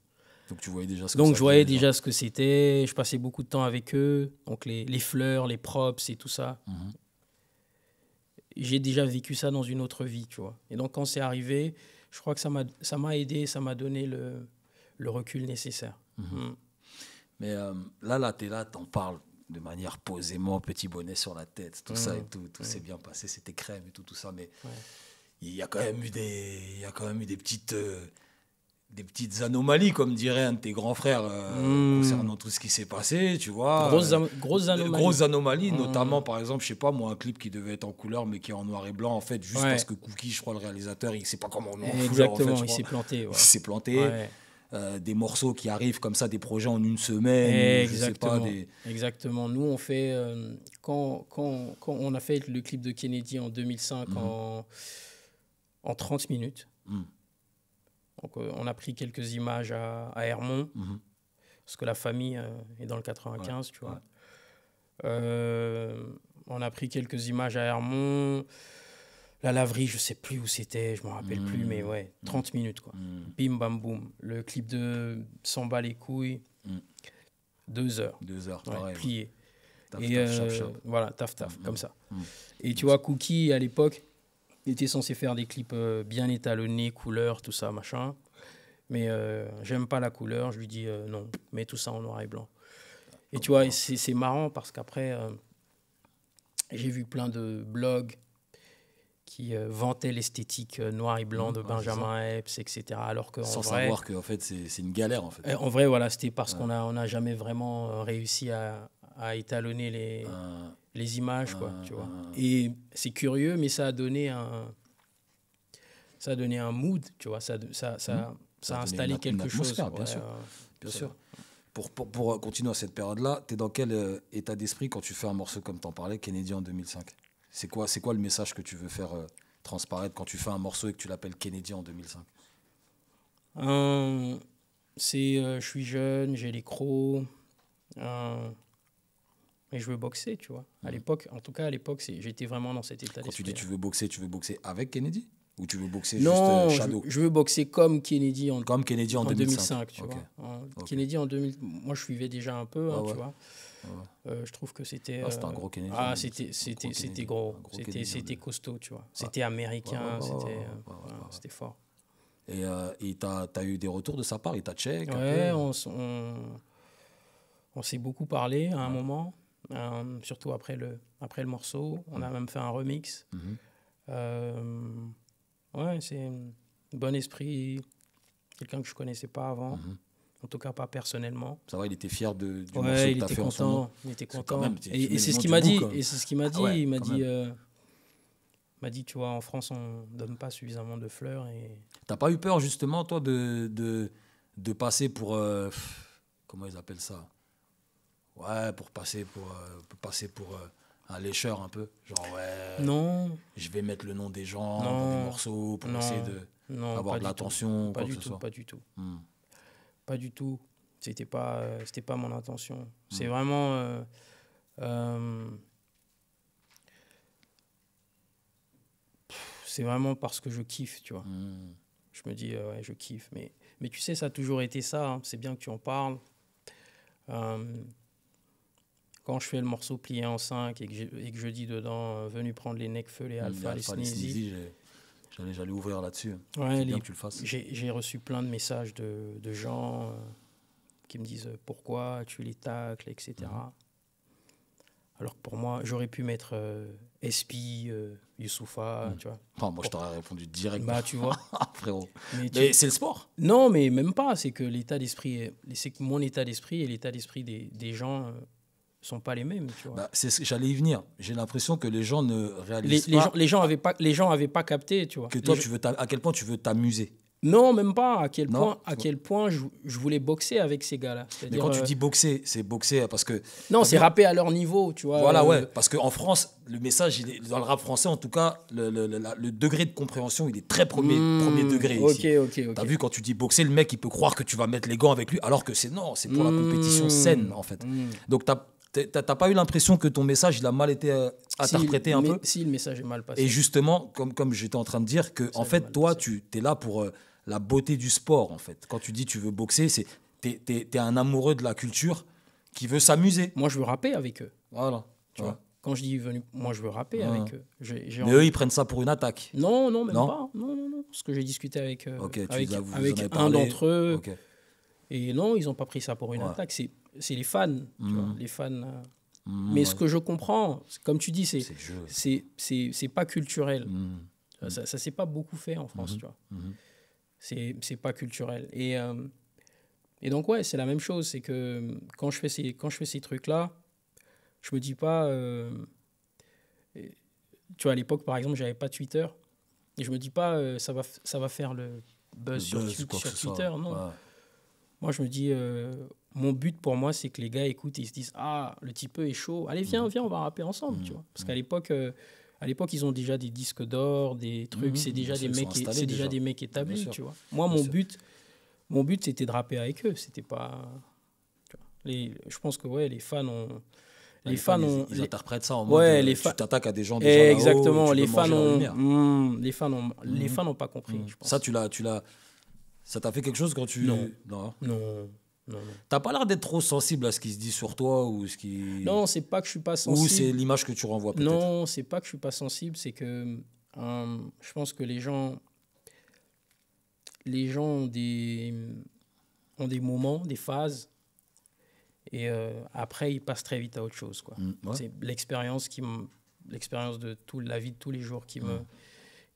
Donc tu voyais déjà ce que Donc je voyais déjà ce que c'était, je passais beaucoup de temps avec eux, donc les, les fleurs, les props et tout ça. Mhm. J'ai déjà vécu ça dans une autre vie, tu vois. Et donc quand c'est arrivé, je crois que ça m'a aidé, ça m'a donné le, le recul nécessaire. Mm. Mais euh, là, là, t'es là, t'en parles de manière posément, petit bonnet sur la tête, tout ça et Mhm. tout, tout s'est bien passé, c'était crème et tout, tout ça, mais Ouais. il y a quand même eu des, il y a quand même eu des petites, euh, des petites anomalies, comme dirait un de tes grands frères, euh, Mhm. concernant tout ce qui s'est passé, tu vois. Grosses, Euh, grosses anomalies. Grosses anomalies, notamment par exemple, je sais pas moi, un clip qui devait être en couleur mais qui est en noir et blanc en fait, juste Ouais. parce que Cookie, je crois le réalisateur, il sait pas comment on en couleur en Exactement, fait, il s'est planté. ouais. Il s'est planté. Euh, des morceaux qui arrivent comme ça, des projets en une semaine, ou je sais pas, Exactement. des... Exactement. Nous, on fait. euh, quand, quand, quand on a fait le clip de Kennedy en 2005 Mhm. en, en 30 minutes, Mhm. donc, euh, on a pris quelques images à, à Hermont, Mhm. parce que la famille est dans le 95, tu vois. on a pris quelques images à Hermont. La laverie, je sais plus où c'était, je me rappelle plus, mais ouais, 30 minutes, quoi. Mhm. Bim, bam, boum. Le clip de S'en bat les couilles, Mm. deux heures. Deux heures, Ouais, pareil. plié. Taf, et taf, euh, voilà, taf, taf, Mm, comme mm, ça. mm. Et tu vois, Cookie, à l'époque, était censé faire des clips euh, bien étalonnés, couleurs, tout ça, machin. Mais euh, j'aime pas la couleur, je lui dis non, mets tout ça en noir et blanc. Et tu vois, c'est c'est marrant parce qu'après, j'ai vu plein de blogs qui euh, vantaient l'esthétique euh, noir et blanc Mhm, de ouais, Benjamin Epps, etc. Alors que Sans en vrai, savoir qu'en fait, c'est une galère en fait. euh, en vrai, voilà, c'était parce Ouais. qu'on a, on n'a jamais vraiment euh, réussi à, à étalonner les, Euh, les images, quoi, Ah, tu vois. ah. Et c'est curieux, mais ça a donné un, ça a donné un mood, tu vois. Ça, ça, ça, ça a installé une quelque une chose. bien sûr. bien sûr. Pour, pour, pour continuer à cette période-là, tu es dans quel euh, état d'esprit quand tu fais un morceau comme t'en parlais, Kennedy en 2005 C'est quoi, c'est quoi le message que tu veux faire euh, transparaître quand tu fais un morceau et que tu l'appelles Kennedy en 2005 Euh, c'est, euh, je suis jeune, j'ai les crocs, euh, et je veux boxer, tu vois. À l'époque, en tout cas, à l'époque, j'étais vraiment dans cet état Quand tu d'esprit. dis tu veux boxer, tu veux boxer avec Kennedy? Ou tu veux boxer non, juste je, euh, Shadow je veux boxer comme Kennedy en, Comme Kennedy en, en 2005. 2005, tu vois. En- Ok. Kennedy en 2000, moi je suivais déjà un peu, hein, Ouais, tu vois. Euh, je trouve que c'était. Ah, c'était un euh, gros Kennedy, Ah, c'était, c'était un c'était, gros c'était costaud, tu vois. C'était américain, c'était, fort. Et euh, t'as as eu des retours de sa part? Il t'a check Ouais, on, s- on, on s'est beaucoup parlé à un moment, euh, surtout après le, après le morceau. On a même fait un remix. Mhm. Euh, Ouais, c'est un bon esprit. Quelqu'un que je connaissais pas avant. Mhm. En tout cas, pas personnellement. Ça va, il était fier de, du Ouais, que il t'as était fait content. Il était que content. même, et c'est ce qu'il m'a dit. bout, quoi. Et c'est ce qu'il m'a dit. Ah ouais, il m'a dit, euh, m'a dit, tu vois, en France, on donne pas suffisamment de fleurs. Et T'as pas eu peur justement, toi, de, de, de passer pour. euh, comment ils appellent ça? Ouais, pour passer pour, euh, pour passer pour un lécheur un peu. Genre, ouais, non, je vais mettre le nom des gens Non. dans des morceaux pour Non. essayer de non, avoir de l'attention. Pas que du tout, pas du tout. Hmm. Pas du tout. C'était pas, euh, c'était pas mon intention. Mm. C'est vraiment. euh, euh, c'est vraiment parce que je kiffe, tu vois. Hmm. Je me dis, ouais, je kiffe. Mais, mais tu sais, ça a toujours été ça. hein. C'est bien que tu en parles. Quand je fais le morceau plié en 5 et que, et que je dis dedans, venu prendre les Necfeu, les Alpha, les Alpha, les Sneezy, j'ai- j'allais, j'allais ouvrir là-dessus. ouais, C'est bien les- que tu le fasses. j'ai j'ai reçu plein de messages de, de gens euh, qui me disent euh, pourquoi tu les tacles, etc. Mhm. Alors que pour moi, j'aurais pu mettre euh, SP, euh, Youssoufa, Mhm. tu vois. Enfin, moi, je t'aurais répondu direct, Bah, tu vois. frérot. Mais Mais c'est le sport. Non, mais même pas. C'est que l'état d'esprit, est- c'est que mon état d'esprit et l'état d'esprit des, des gens euh, sont pas les mêmes, tu vois. Bah, c'est ce- j'allais y venir. J'ai l'impression que les gens ne les, réalisent les pas gens, les gens avaient pas, les gens avaient pas capté, tu vois. que toi, Les tu veux à quel point tu veux t'amuser? Non, même pas. À quel Non, point, à quel point je, je voulais boxer avec ces gars-là. Mais quand tu euh, dis boxer, c'est boxer parce que non, c'est rapper à leur niveau, tu vois. Voilà, euh, ouais. Parce qu'en France, le message, il est, dans le rap français, en tout cas, le, le- le- le degré de compréhension, il est très premier, hmm, premier degré Ok, ici. ok, ok. T'as vu, quand tu dis boxer, le mec, il peut croire que tu vas mettre les gants avec lui, alors que c'est non, c'est pour la Hmm, compétition saine, en fait. hmm. Donc, t'as t'as- pas eu l'impression que ton message, il a mal été euh, interprété Si, un mais- peu Si le message est mal passé. Et justement, comme, comme j'étais en train de dire, que en fait, toi, tu es là pour euh, la beauté du sport, en fait. Quand tu dis tu veux boxer, c'est t'es es, un amoureux de la culture qui veut s'amuser. Moi, je veux rapper avec eux, Voilà. tu Ouais. vois. Quand je dis venu, moi, je veux rapper Ouais. avec eux. Mais envie- eux, ils prennent ça pour une attaque. Non, non, même Non pas. Non, non, non. Parce que j'ai discuté avec, euh, avec, as- un d'entre eux. Et non, ils n'ont pas pris ça pour une Ouais. attaque. C'est c'est les fans. tu vois, les fans. euh. Mm, Mais ouais. ce que je comprends, comme tu dis, c'est C'est pas culturel. Mm, Ça, ça s'est pas beaucoup fait en France, Mhm. tu vois. mhm. C'est c'est pas culturel. Et, euh, et donc, ouais, c'est la même chose. C'est que quand je fais ces, quand je fais ces trucs-là, je me dis pas. euh, tu vois, à l'époque, par exemple, j'avais pas Twitter. Et je me dis pas, euh, ça, va, ça va faire le buzz, Le buzz, sur ce soit. Twitter. Non. Ouais. Moi, je me dis, euh, mon but pour moi, c'est que les gars écoutent et ils se disent Ah, le type est chaud. Allez, viens, viens, on va rapper ensemble. Tu vois Parce qu'à l'époque. euh, à l'époque, ils ont déjà des disques d'or, des trucs. Mhm, c'est déjà des mecs, c'est déjà déjà. des mecs établis, tu vois. Moi, Bien mon sûr. but, mon but, c'était de rapper avec eux. C'était pas. tu vois. Les, je pense que ouais, les fans ont. Les, fans ils- ont. Ils, interprètent ça en Ouais, mode. euh, les tu t'attaques à des gens déjà. Exactement. tu Les fans ont. Hmm, les fans ont. Les Mhm. fans n'ont pas compris. Mm. Je pense. Ça, tu l'as, tu l'as. Ça t'a fait quelque chose quand tu. Non. Non. Non. Non, non. T'as pas l'air d'être trop sensible à ce qui se dit sur toi ou ce qui. Non, c'est pas que je suis pas Ou sensible. c'est l'image que tu renvoies peut-être. Non, c'est pas que je suis pas sensible, c'est que euh, je pense que les gens, les gens ont des, ont des moments, des phases, et euh, après ils passent très vite à autre chose. Quoi. Mm, ouais. C'est l'expérience qui, m- l'expérience de toute la vie de tous les jours qui me, Mm.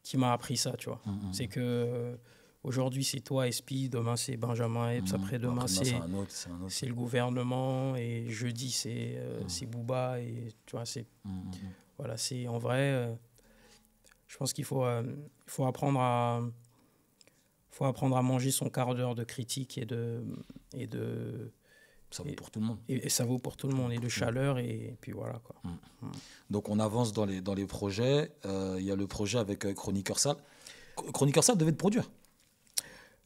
qui m'a appris ça. Tu vois. Mm. C'est que euh, aujourd'hui c'est toi SP, demain c'est Benjamin Epps, Mm. après-demain c'est le gouvernement et jeudi c'est euh, c'est Booba et tu vois c'est mm. voilà, c'est en vrai. euh, je pense qu'il faut, euh, faut apprendre à, faut apprendre à manger son quart d'heure de critique et de, et de, Ça vaut Et- pour tout le monde. et, et ça vaut pour tout le monde et de chaleur et, puis voilà quoi. Donc on avance dans les, dans les projets. Euh, Il y a le projet avec euh, Chroniqueur Sale. Ch- Chroniqueur devait te produire.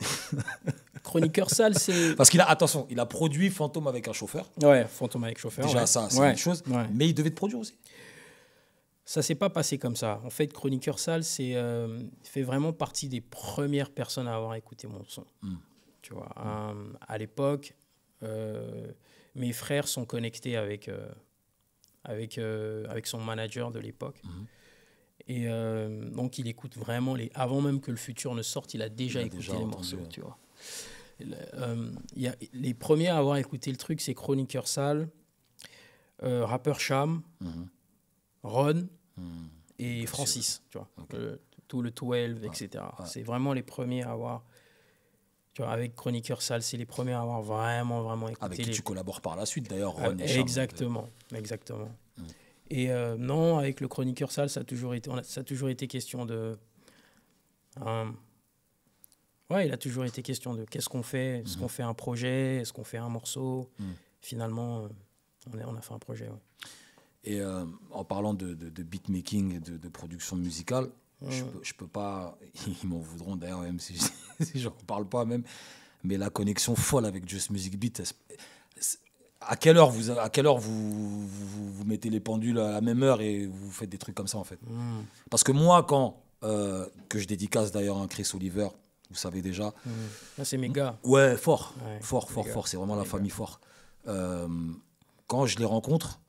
Chroniqueur sale, c'est Parce qu'il a, attention, il a produit Fantôme avec un chauffeur. ouais, fantôme avec chauffeur. Déjà, ouais. ça, c'est Ouais, une chose. ouais. Mais il devait te produire aussi. Ça s'est pas passé comme ça. En fait, Chroniqueur Sale, c'est euh, il fait vraiment partie des premières personnes à avoir écouté mon son. Mm. Tu vois, Euh, à l'époque, euh, mes frères sont connectés avec euh, avec avec son manager de l'époque. Mhm. Et euh, donc, il écoute vraiment les. Avant même que le futur ne sorte, il a déjà Il a écouté déjà les morceaux. Tu vois. Le- euh, y a, les premiers à avoir écouté le truc, c'est Chroniqueur Sale, euh, Rappeur Cham, Mhm. Ron Mhm. et Francis, tu vois. Euh, partout, le 12, etc. C'est vraiment les premiers à avoir. Tu vois, avec Chroniqueur Sale, c'est les premiers à avoir vraiment, vraiment écouté. Avec qui tu collabores par la suite, d'ailleurs, Ron et Exactement, exactement. Mm. Et euh, non, avec le Chroniqueur Sale, ça a toujours été, ça a toujours été question de. ouais, il a toujours été question de qu'est-ce qu'on fait? Est-ce qu'on mm-hmm. fait un projet? Est-ce qu'on fait un morceau? Mm. Finalement, on, on a fait un projet. Et euh, en parlant de, de, beatmaking et de, de, production musicale, je, peux, je peux pas, ils m'en voudront d'ailleurs, même si, je j'en parle pas même, mais la connexion folle avec Just Music Beat, à quelle heure vous, à quelle heure vous, vous, mettez les pendules à la même heure et vous faites des trucs comme ça en fait hmm. Parce que moi, quand, euh, que je dédicace d'ailleurs à Chris Oliver, vous savez déjà. Hmm. c'est mes gars. Ouais, fort, fort, fort, fort, c'est vraiment la famille fort. Euh, quand je les rencontre,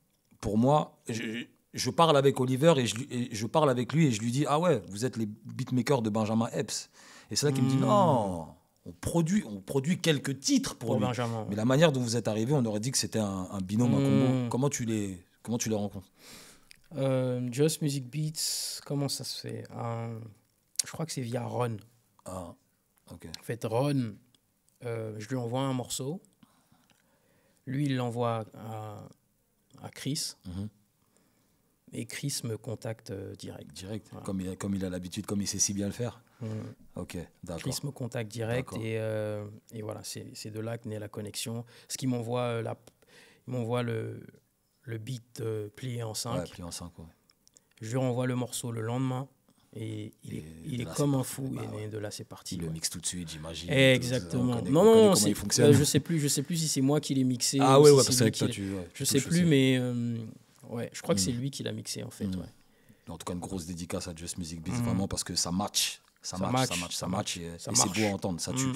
pour moi, je, parle avec Oliver et je, je, parle avec lui et je lui dis Ah ouais, vous êtes les beatmakers de Benjamin Epps. Et c'est là qu'il me dit hmm. Non, on produit, on produit quelques titres pour, Benjamin. Mais la manière dont vous êtes arrivé, on aurait dit que c'était un, binôme, un combo. Hmm. Comment tu les, comment tu les rencontres? Euh, Just Music Beats, comment ça se fait? Euh, Je crois que c'est via Ron. Ah, ok. En fait, Ron, euh, je lui envoie un morceau. Lui, il l'envoie à, à Chris. Mhm. Et Chris me contacte euh, direct. Direct, comme, il, comme il a l'habitude, comme il sait si bien le faire. Mhm. Ok, d'accord. Chris me contacte direct et, euh, et voilà, c'est de là que naît la connexion. Ce qui m'envoie euh, la, m'envoie le, le beat plié en 5. Ouais, plié en 5, ouais. Je lui renvoie le morceau le lendemain. Et il est, il est comme un fou, bah et de là c'est parti. Il le mixe tout de suite, j'imagine. Exactement. non, non, non, je sais plus, je sais plus si c'est moi qui l'ai mixé. Ah ouais, ouais, parce que toi tu. je sais plus, mais euh, ouais, je crois que c'est hmm. lui qui l'a mixé en fait. Ouais. En tout cas, une grosse dédicace à Just Music Beats, hmm. vraiment parce que ça match, ça, match, ça match, ça match, et, c'est beau à entendre, ça tue.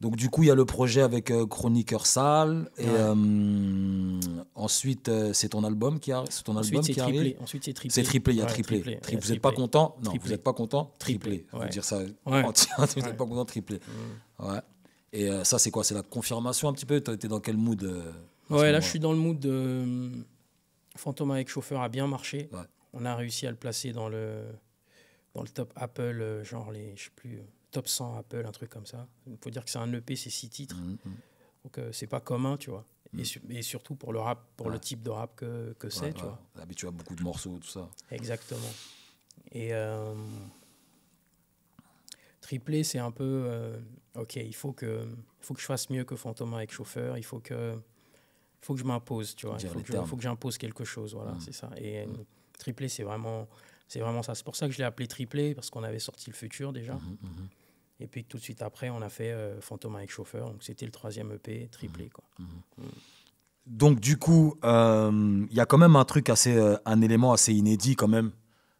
Donc du coup, il y a le projet avec euh, Chroniqueur Sale. Et euh, ensuite, euh, c'est ton album qui, a, ton album qui arrive. Ensuite, c'est triplé. C'est triplé, il y a triplé. vous n'êtes pas content Non, vous n'êtes pas content Triplé. Je veux dire ça vous n'êtes pas content Triplé. Mm. Ouais. Et ça, c'est quoi? C'est la confirmation un petit peu? Tu étais dans quel mood Ouais, là, je suis dans le mood de... Fantôme avec chauffeur a bien marché. On a réussi à le placer dans le, dans le top Apple, genre les, je sais plus top 100 Apple, un truc comme ça. Il faut dire que c'est un EP, c'est six titres. Mmh, mmh. Donc euh, c'est pas commun, tu vois. Et, mmh. surtout pour le rap, pour le type de rap que, que c'est, tu vois. Habitué à beaucoup de morceaux, tout ça. Exactement. Et euh, triplé, c'est un peu, euh, ok, il faut que, faut que je fasse mieux que Fantôme avec chauffeur. Il faut que, il faut que je m'impose, tu vois. Il faut que, j'impose quelque chose, voilà, c'est ça. Et triplé, c'est vraiment, c'est vraiment ça. C'est pour ça que je l'ai appelé triplé parce qu'on avait sorti le futur déjà. Et puis tout de suite après, on a fait euh, Fantôme avec chauffeur. Donc c'était le troisième EP triplé. Quoi. Mhm. Mhm. Donc du coup, euh, il y a quand même un truc assez, euh, un élément assez inédit quand même.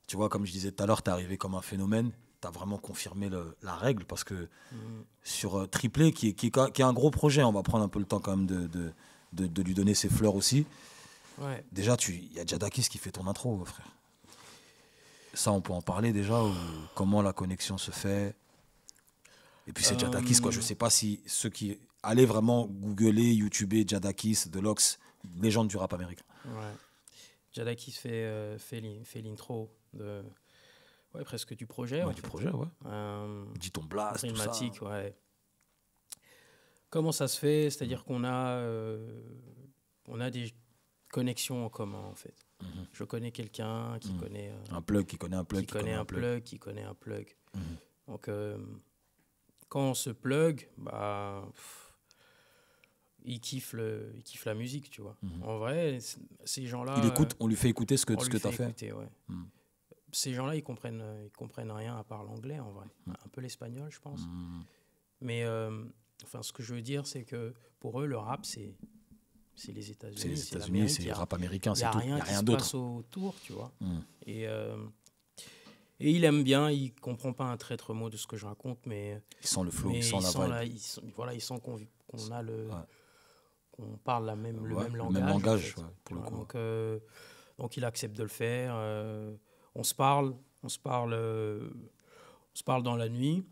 Tu vois, comme je disais tout à l'heure, tu es arrivé comme un phénomène. Tu as vraiment confirmé la règle parce que mhm. sur triplé, qui est, qui, est, un gros projet, on va prendre un peu le temps quand même de, de, de, lui donner ses fleurs aussi. Ouais. Déjà, il y a Jadakis qui fait ton intro, frère. Ça, on peut en parler déjà, comment la connexion se fait? Et puis c'est Jadakis, quoi. Je euh. sais pas si ceux qui allaient vraiment googler, youtuber Jadakis, Deluxe, légende du rap américain. Ouais. Jadakis fait, euh, fait l'intro de. Ouais, presque du projet. Ouais, du projet, ouais. Euh, Dis ton blast, tout ça. ouais. Comment ça se fait? C'est-à-dire qu'on a, euh, on a des connexions en commun, en fait. Mhm. Je connais quelqu'un qui mhm. connaît. un plug, qui connaît un plug. Qui, connaît, un plug, qui connaît un plug. Mhm. Donc quand on se plug, bah, il, kiffe le, il kiffe la musique, tu vois. En vrai, ces gens-là. Il écoute, on lui fait écouter ce que, ce que tu as fait. Écouter, ouais. Ces gens-là, ils comprennent, ils comprennent rien à part l'anglais, en vrai. Un peu l'espagnol, je pense. Mais euh, enfin, ce que je veux dire, c'est que pour eux, le rap, c'est. C'est les États-Unis. C'est les États-Unis, c'est le rap américain, c'est tout. Il n'y a rien d'autre. autour, tu vois. Et euh, et il aime bien, il comprend pas un traître mot de ce que je raconte, mais. Il sent le flow, il sent la vibe. il, voilà, il sent qu'on a le. qu'on parle la même, le même langage. Le même langage, pour le coup. Donc, euh, donc, il accepte de le faire. Euh, on se parle, on se parle, euh, on se parle dans la nuit.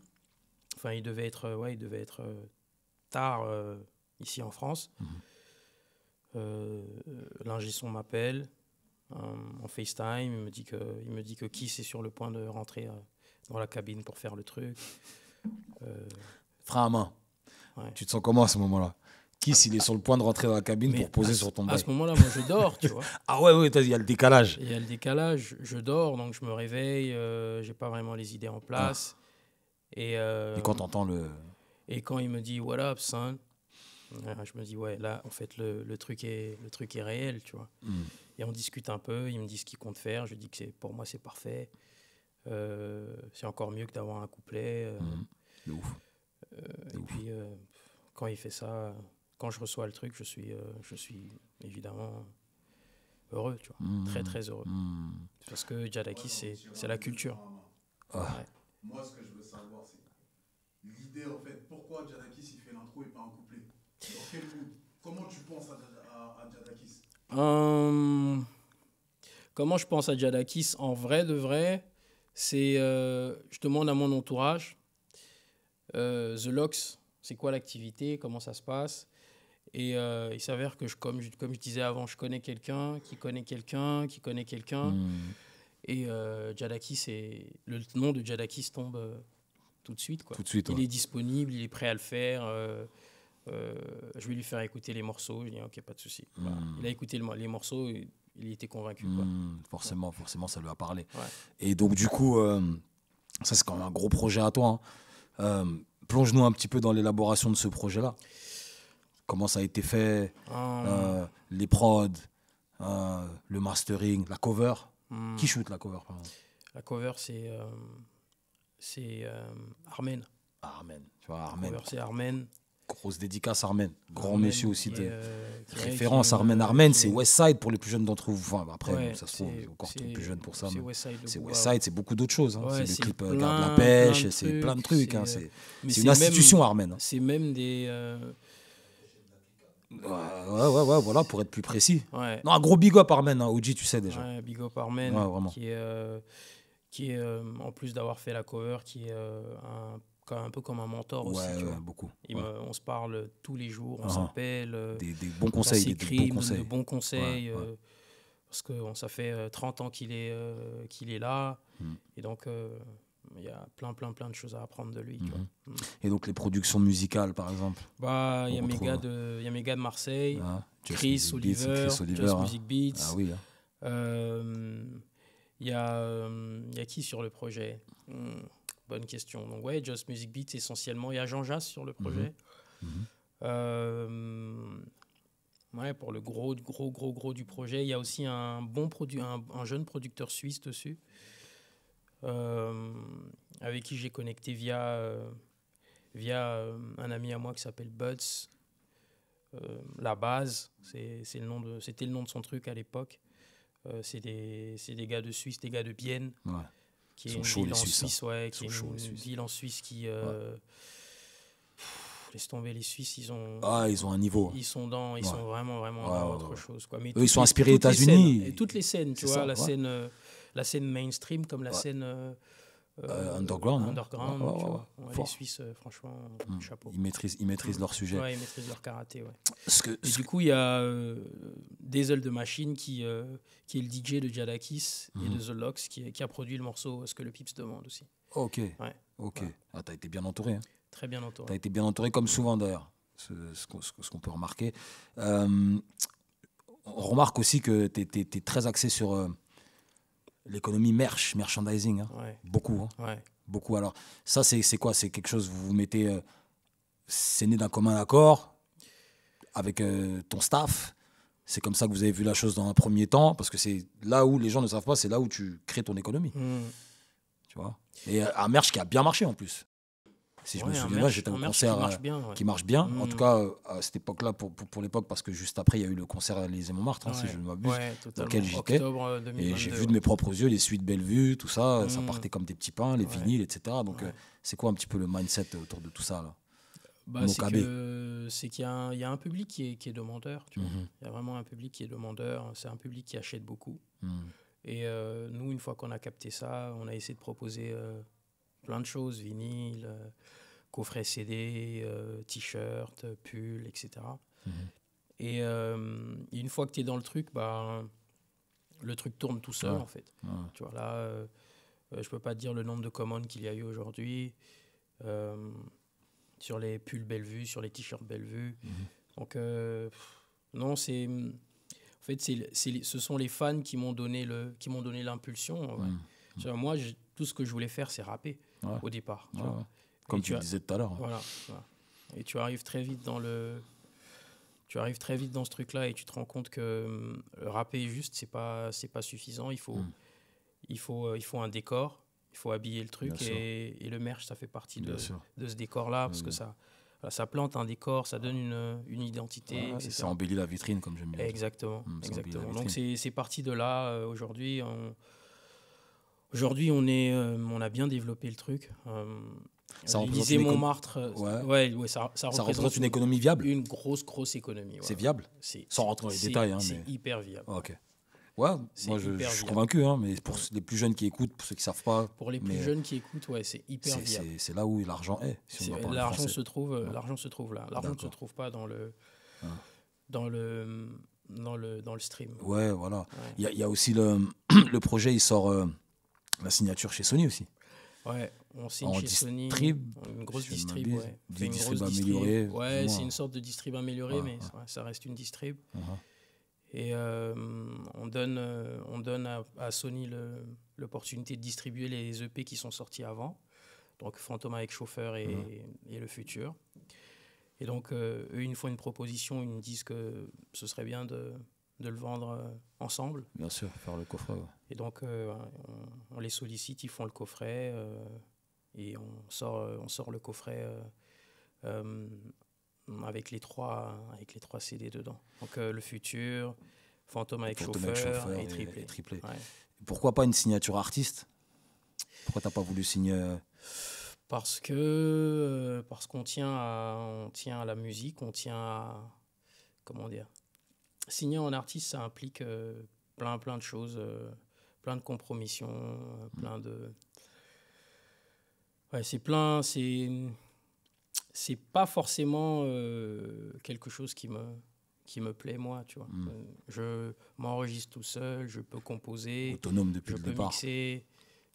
Enfin, il devait être, ouais, il devait être tard ici en France. Mhm. L'ingé son m'appelle en FaceTime. Il me dit que, il me dit que Kiss est sur le point de rentrer euh, dans la cabine pour faire le truc. Euh, Frein à main. Ouais. Tu te sens comment à ce moment-là? Qui, s'il est sur le point de rentrer dans la cabine mais pour poser à, sur ton À bail ce moment-là, moi, je dors, tu vois. Ah ouais, ouais, il y a le décalage. Il y a le décalage, je dors, donc je me réveille, euh, j'ai pas vraiment les idées en place. Et, euh, Et quand t'entends le. et quand il me dit What up, son? Euh, Je me dis Ouais, là, en fait, le, le truc, est, le truc est réel, tu vois. Hmm. Et on discute un peu, il me dit ce qu'il compte faire, je dis que c'est- pour moi, c'est parfait. Euh, c'est encore mieux que d'avoir un couplet. euh. De ouf. et puis, euh, quand il fait ça, quand je reçois le truc, je suis, euh, je suis évidemment heureux, tu vois. Mhm. Très, très heureux. Parce que Jadaki, c'est c'est la culture. Ah. Ouais. Moi, ce que je veux savoir, c'est l'idée, en fait, pourquoi Jadakis il fait l'intro et pas un Comment tu penses à, à, à Jadakis Hum, comment je pense à Jadakis En vrai de vrai, c'est. euh, je demande à mon entourage euh, The Locks, c'est quoi l'activité Comment ça se passe? Et euh, il s'avère que, je, comme, je, comme je disais avant, je connais quelqu'un qui connaît quelqu'un qui connaît quelqu'un. Hmm. Et euh, Jadakis, c'est- le nom de Jadakis tombe euh, tout de suite. Quoi. Tout de suite. Il ouais. est disponible, il est prêt à le faire. Euh, je vais lui faire écouter les morceaux. Je dis, ok, pas de souci. Voilà. Mm. Il a écouté le les morceaux, et il était convaincu. quoi. Hmm, forcément, forcément, ça lui a parlé. Ouais. Et donc, du coup, euh, ça, c'est quand même un gros projet à toi. hein. Euh, Plonge-nous un petit peu dans l'élaboration de ce projet-là. Comment ça a été fait, Ah, les prods, le mastering, la cover. hmm. Qui shoot la cover par La cover, c'est c'est Armen. Armen. Tu vois, La Armen. cover, c'est Armen. Grosse dédicace Armen. Grand Armen, monsieur aussi. qui de est, euh, qui est- référence qui est, Armen. euh, Armen, c'est est- Westside pour les plus jeunes d'entre vous. Enfin, après, ouais, ça se trouve, encore trop plus jeune pour ça. C'est Westside. C'est beaucoup d'autres choses. hein. Ouais, c'est le clip euh, plein, Garde la pêche, c'est plein de trucs. hein, c'est, euh, une même- institution Armen. hein. C'est même des. euh, Ouais, ouais, ouais, voilà, pour être plus précis. ouais, Non, un gros big up Armen, OG, tu sais déjà. Big Up Armen, qui est, euh, qui est euh, en plus d'avoir fait la cover, qui est euh, un, un peu comme un mentor Ouais, aussi. tu ouais, vois. beaucoup. Il Ouais. me- on se parle tous les jours, on Ah. s'appelle. euh, Des, des bons on conseils, des, bons conseils. de bons conseils. Euh, parce que ça fait euh, 30 ans qu'il est, euh, qu'il est là. Mm. Et donc, euh, il y a plein, plein, plein de choses à apprendre de lui. tu Mhm. vois. Mm. Et donc les productions musicales, par exemple. Bah, il y a mes gars de, il y a mes gars de Marseille, Just Chris, Oliver, Chris Oliver, Just hein. Music Beats. Ah oui. hein. Euh, Il y, a, euh, il y a qui sur le projet? Hmm, Bonne question. Donc, ouais, Just Music Beats essentiellement. Il y a Jean Jass sur le projet. Mhm. Euh, ouais, pour le gros, gros, gros, gros du projet. Il y a aussi un, bon produ un, un jeune producteur suisse dessus, euh, avec qui j'ai connecté via, euh, via un ami à moi qui s'appelle Buds. La base, c'est c'est le nom de- c'était le nom de son truc à l'époque. C'est des, c'est des gars de Suisse, des gars de Bienne, Ouais. Qui est sont une ville les en Suisses. Suisse, qui est ville en Suisse qui... laisse tomber les Suisses, ils ont... Ah, ils ont un niveau. Ils sont dans, ils Ouais. sont vraiment, vraiment Ouais, dans ouais, autre chose. Quoi. Mais Eux, ils sont inspirés les États-Unis. toutes les scènes, tu vois, ça, la, scène, euh, la scène mainstream comme la scène euh, Euh, underground, underground, Ouais, ouais, tu ouais, vois. Ouais, fort. les Suisses, euh, franchement, chapeau. Ils maîtrisent, ils maîtrisent leur sujet. Ouais, ils maîtrisent leur karaté. Ce que, Et du coup, il y a euh, Diesel de Machine qui, euh, qui est le DJ de Jadakis et de The Locks qui, qui a produit le morceau Ce que le Pips demande aussi. Ok. Ok. Ah, t'as été bien entouré. Hein. Très bien entouré. T'as été bien entouré, comme souvent d'ailleurs. Ce, ce qu'on peut remarquer. Euh, on remarque aussi que tu es, très axé sur euh, l'économie merch, merchandising. hein. Ouais, Beaucoup. hein. ouais. Beaucoup. Alors, ça, c'est quoi? C'est quelque chose, vous vous mettez. euh, c'est né d'un commun accord avec euh, ton staff? C'est comme ça que vous avez vu la chose dans un premier temps, parce que c'est là où les gens ne savent pas, c'est là où tu crées ton économie. Mm. Tu vois? Et euh, un merch qui a bien marché en plus. Si je me Ouais, souviens bien, merch- j'étais un concert qui marche euh, bien. ouais. qui marche bien. En Mm. tout cas, euh, à cette époque-là, pour, pour, pour l'époque, parce que juste après, il y a eu le concert à l'Élysée-Montmartre, hein, si je ne m'abuse. Totalement. lequel j'étais. Euh, Et 2022. j'ai vu de mes propres yeux les suites Bellevue, tout ça. Ça Mm. partait comme des petits pains, les vinyles, etc. Donc, euh, c'est quoi un petit peu le mindset autour de tout ça là? Bah, c'est qu'il y, a un- il y a un public qui est, qui est demandeur. tu vois. Mhm. Il y a vraiment un public qui est demandeur. C'est un public qui achète beaucoup. Mhm. Et euh, nous, une fois qu'on a capté ça, on a essayé de proposer euh, plein de choses vinyle, euh, coffret CD, euh, t-shirt, pull, etc. Mhm. Et euh, une fois que tu es dans le truc, bah, le truc tourne tout seul en fait. Ouais. Tu vois, là, euh, je peux pas te dire le nombre de commandes qu'il y a eu aujourd'hui. Sur les pulls Bellevue, sur les t-shirts Bellevue. Mhm. Donc, non, c'est. En fait, c'est, c'est- ce sont les fans qui m'ont donné, le, qui m'ont donné l'impulsion. ouais. Mhm. Moi, tout ce que je voulais faire, c'est rapper Ouais. au départ. tu vois. Comme tu tu disais tout à l'heure. Voilà, voilà. Et tu arrives très vite dans le. Tu arrives très vite dans ce truc-là et tu te rends compte que hum, rapper juste, c'est pas, c'est pas suffisant. Il faut, Mm. il, faut, euh, il faut un décor, il faut habiller le truc et, et le merch, ça fait partie de, ce décor-là parce Oui, que ça, ça plante un décor, ça donne une, une identité. Ça embellit la vitrine, comme j'aime bien. dire. Exactement. La exactement. vitrine. Donc c'est c'est parti de là. euh, Aujourd'hui, on, aujourd'hui on, est, euh, on a bien développé le truc. Euh, Ça éco- Montmartre, euh, Ouais. ouais, ouais, ça, ça Ça représente une économie viable. une grosse, grosse économie. C'est viable Sans rentrer dans les détails, hein, c'est mais- hyper viable. Ah, Ok. Ouais, moi je, suis convaincu, hein, mais pour les plus jeunes qui écoutent, pour ceux qui savent pas, Pour les plus mais jeunes qui écoutent, ouais, c'est hyper viable. c'est là où l'argent est. si L'argent se trouve, euh, l'argent se trouve là. L'argent ne se trouve pas dans le, Ah. dans le, dans le, dans le stream. Ouais, voilà. Il y, a- il y a aussi le, le projet, il sort euh, la signature chez Sony aussi. Ouais, on signe En chez Sony. Une grosse distrib, m'abuse. ouais. Une distrib grosse améliorée, Ouais, c'est une sorte de distrib amélioré, Ouais, mais ouais. ça- ça reste une distrib. Mhm. Et euh, on donne, euh, on donne à, à Sony l'opportunité de distribuer les EP qui sont sortis avant. Donc Phantom avec chauffeur et, Mhm. et le futur. Et donc, euh, eux, ils nous font une proposition, ils nous disent que ce serait bien de, de le vendre euh, ensemble. Bien sûr, faire le coffret. ouais. Et donc, euh, on, on les sollicite, ils font le coffret euh, et on sort, on sort le coffret euh, avec, les trois, avec les trois CD dedans. Donc, le futur, Fantôme avec, Fantôme chauffeur, avec chauffeur et et- triplé. et triplé. Ouais. Pourquoi pas une signature artiste? Pourquoi t'as pas voulu signer Parce que parce qu'on tient à, on tient à la musique, on tient à comment dire. Signer en artiste, ça implique euh, plein plein de choses, euh, plein de compromissions, euh, plein de. Ouais, c'est plein, c'est c'est pas forcément quelque chose qui me qui me plaît moi, tu vois. Mm. Euh, je m'enregistre tout seul, je peux composer autonome depuis je le peux départ mixer.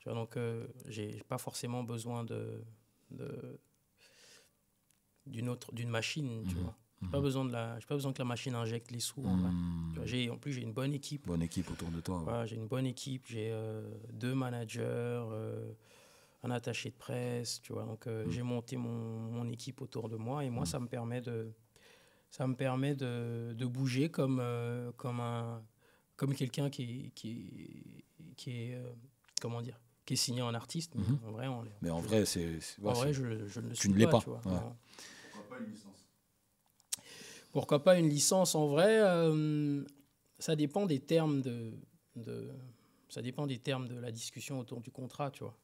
Tu vois, donc, euh, j'ai pas forcément besoin de, d'une autre, d'une machine. Tu Mhm. vois, j'ai pas Mhm. besoin de la, j'ai pas besoin que la machine injecte les sous. en vrai. Tu vois, j'ai, en plus, j'ai une bonne équipe. Bonne équipe autour de toi. ouais. Voilà, j'ai une bonne équipe. J'ai euh, deux managers, euh, un attaché de presse. Tu vois, donc euh, Mhm. j'ai monté mon, mon équipe autour de moi et moi, Mhm. ça me permet de, ça me permet de, de bouger comme, euh, comme un, comme quelqu'un qui, qui, qui est, euh, comment dire, qui est signé en artiste. Mais Mhm. en vrai, on l'est. Mais en vrai, c'est. c'est- En ouais, vrai, c'est- je, je ne le tu suis ne l'es pas, tu vois, ouais. non. Pourquoi pas une licence Pourquoi pas une licence En vrai, euh, ça dépend des termes de, de- ça dépend des termes de la discussion autour du contrat, tu vois.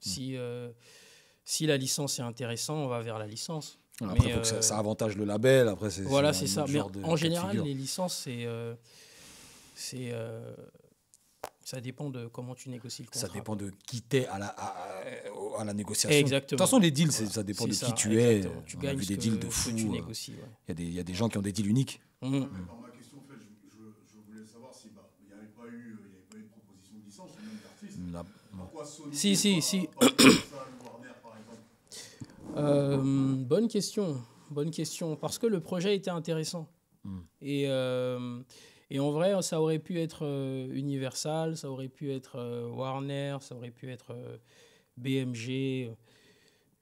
Si, euh, si la licence est intéressante, on va vers la licence. Après, Mais, faut que ça, euh, ça avantage le label. Après, c'est. Voilà, c'est ça. Mais en général, les licences, c'est, c'est, ça dépend de comment tu négocies le contrat. Ça dépend de qui t'es à la, à, à- la négociation. Exactement. De toute façon, les deals, Voilà. ça dépend de C'est qui ça, tu es. Tu On a gagnes vu des que- deals de fou. tu euh, négocies, ouais. Il y, a des- il y a des gens qui ont des deals uniques. Mais par ma question, en fait, je, je, je voulais savoir si bah, il n'y avait pas eu, il y avait pas eu de proposition de licence, même d'artiste. Pourquoi Sony Si, si, pas- si. pas Warner, par exemple? Euh, bonne question, bonne question. Parce que le projet était intéressant. Mm. Et, euh, et en vrai, ça aurait pu être euh, Universal, ça aurait pu être euh, Warner, ça aurait pu être euh, BMG.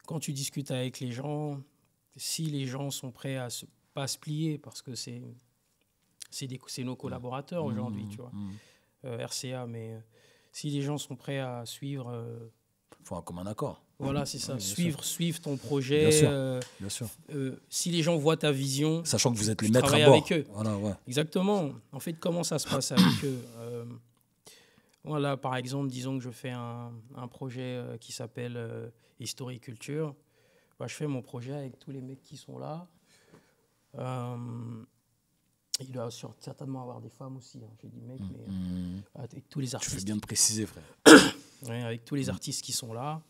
Quand tu discutes avec les gens, si les gens sont prêts à se, pas se plier, parce que c'est c'est nos collaborateurs aujourd'hui, Mmh, tu vois, mmh. euh, RCA, mais si les gens sont prêts à suivre, euh, Faut un commun accord, voilà, c'est ça, sûr. suivre, suivre ton projet, Bien sûr. euh, bien sûr. euh, si les gens voient ta vision, Sachant que vous êtes les maîtres à bord. avec eux. Voilà, ouais. exactement. En fait, comment ça se passe avec eux Euh, Voilà, par exemple, disons que je fais un, un projet qui s'appelle Historiculture. Bah, je fais mon projet avec tous les mecs qui sont là. Il doit sur- certainement avoir des femmes aussi. hein. J'ai dit mec, mais euh, Mmh. avec tous les Tu fais artistes bien de préciser, frère. Ouais, avec tous les artistes qui sont là.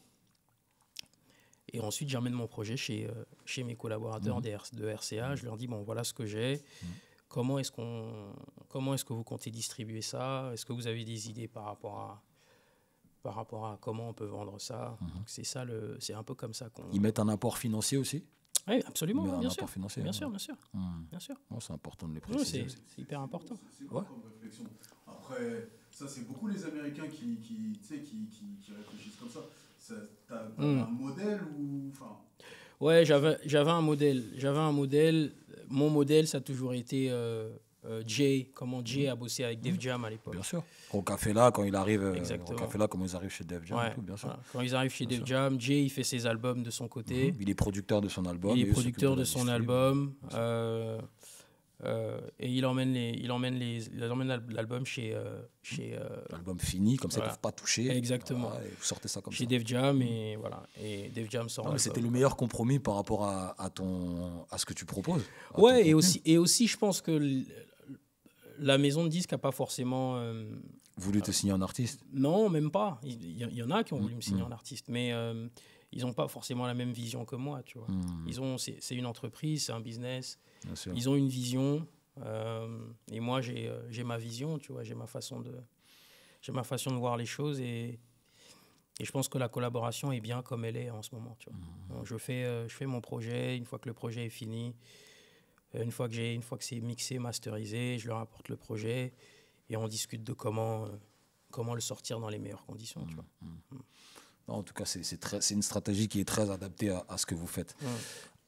Et ensuite, j'emmène mon projet chez, euh, chez mes collaborateurs des R- de RCA. Je leur dis, bon, voilà ce que j'ai. Comment est-ce qu'on, comment est-ce que vous comptez distribuer ça? Est-ce que vous avez des idées par rapport à, par rapport à comment on peut vendre ça? Donc, C'est ça, le, c'est un peu comme ça qu'on. Ils mettent un apport financier aussi? Oui, absolument, un bien apport sûr. financier, Bien sûr, bien sûr, Hmm. bien sûr. C'est important de les préciser. c'est, aussi. c'est hyper important. C'est quoi Ouais. comme réflexion Après, ça, c'est beaucoup les Américains qui, qui, tu sais, qui, qui, qui réfléchissent comme ça. T'as t'as Mm. un modèle ou. Enfin, Ouais, j'avais, j'avais un modèle. J'avais un modèle. Mon modèle, ça a toujours été euh, euh, Jay. Comment Jay a bossé avec Def Jam à l'époque. Bien sûr. Rocafella, quand il arrive, euh. Rocafella, comment ils arrivent chez Def Jam, et Ouais, tout, bien sûr. voilà. Quand ils arrivent chez Bien Def sûr. Jam, Jay, il fait ses albums de son côté. Il est producteur de son album. il et est producteur de son album. Euh, et il emmène, les, il emmène, les, il emmène l'al- l'album chez, euh, chez, euh, L'album fini, comme ça, ils peuvent pas toucher. Exactement. Voilà, et vous sortez ça comme chez ça. Def Jam. Et, voilà. et Def Jam sort. C'était le meilleur compromis par rapport à, à ton, à ce que tu proposes. Ouais, et aussi, et aussi, je pense que la maison de disques n'a pas forcément. Voulu te signer un artiste? non, même pas. Il il y, en a qui ont voulu Mm, me signer mm. en artiste, mais ils n'ont pas forcément la même vision que moi, tu vois. Hmm, Ils ont, c'est une entreprise, c'est un business. Ils ont une vision, euh, et moi j'ai euh, j'ai ma vision, tu vois, j'ai ma façon de j'ai ma façon de voir les choses et et je pense que la collaboration est bien comme elle est en ce moment, tu vois. Hmm. Donc, je fais euh, je fais mon projet, une fois que le projet est fini, une fois que j'ai une fois que c'est mixé, masterisé, je leur apporte le projet et on discute de comment euh, comment le sortir dans les meilleures conditions, tu vois. Non, en tout cas, c'est une stratégie qui est très adaptée à, à ce que vous faites. Ouais.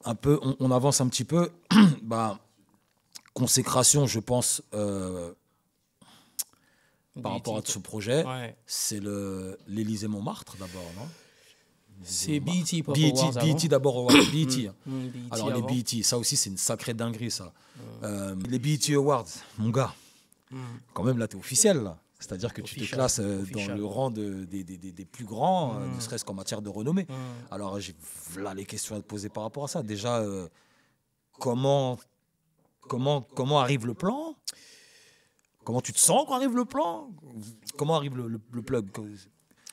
Un peu, on, on avance un petit peu. bah, consécration, je pense, euh, par rapport à ce projet, Ouais. c'est le l'Élysée Montmartre d'abord, non? C'est BET Pop BET. BET d'abord, BET. hein. Mm, BET Alors les. BET, ça aussi c'est une sacrée dinguerie ça. Euh, les BET Awards, mon gars, Mm. quand même là t'es officiel là. C'est-à-dire que tu te classes euh, dans le rang de- des, des- des- des plus grands, euh, Mm. ne serait-ce qu'en matière de renommée. Mm. Alors j'ai là les questions à te poser par rapport à ça. Déjà, euh, comment, comment, comment arrive le plan? Comment tu te sens quand arrive le plan? Comment arrive le, le- le plug?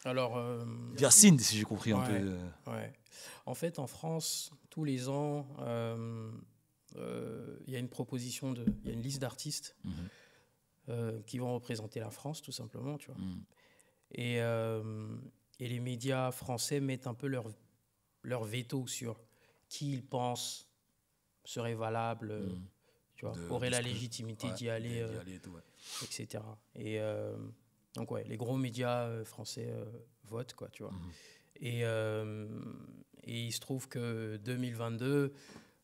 Alors, euh, Yacine, si j'ai compris un peu. Ouais. En fait, en France, tous les ans, euh, il y a une proposition de, il y a une liste d'artistes Mhm. Euh, qui vont représenter la France, tout simplement, tu vois. Mhm. Et, euh, et les médias français mettent un peu leur, leur veto sur qui ils pensent serait valable, euh, Mhm. tu vois, De- aurait la légitimité ouais, d'y aller, d'y euh, aller et tout, ouais. etc. Et euh, donc ouais, les gros médias euh, français euh, votent quoi, tu vois. Mhm. Et, euh, et il se trouve que 2022,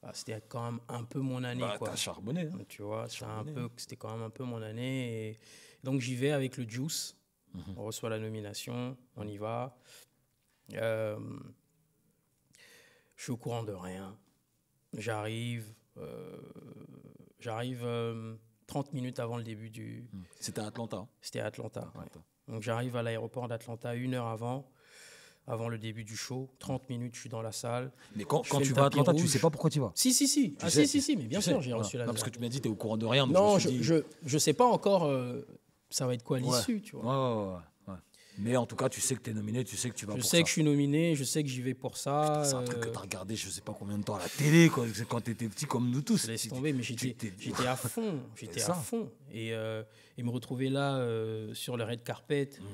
bah, c'était quand même un peu mon année Bah, quoi. t'as charbonné. hein. Tu vois, c'était un charbonné, peu, c'était quand même un peu mon année. Et donc j'y vais avec le Juice. Mhm. On reçoit la nomination, on y va. Euh, je suis au courant de rien. J'arrive, euh, j'arrive euh, 30 minutes avant le début du. C'était à Atlanta. hein. C'était à Atlanta. ouais. Atlanta. Donc j'arrive à l'aéroport d'Atlanta une heure avant, avant le début du show. 30 minutes, je suis dans la salle. Mais quand, tu vas à Atlanta, tu rouge. sais pas pourquoi tu vas. Si, si, si. Tu Ah, sais, si, si, si, mais bien tu sûr, j'ai reçu la Non, parce que tu m'as dit tu es au courant de rien. donc Non, je, dit- je, je sais pas encore euh, ça va être quoi Ouais. l'issue, tu vois. Ouais, ouais. Mais en tout cas, tu sais que tu es nominé, tu sais que tu vas Je pour sais que je suis nominé, je sais que j'y vais pour ça. C'est un truc que tu as regardé, je sais pas combien de temps à la télé quand, quand tu étais petit, comme nous tous. Laisse Tu- tomber, mais tu j'étais, à fond, j'étais à fond. Et, euh, et me retrouver là euh, sur le red carpet, Mmh.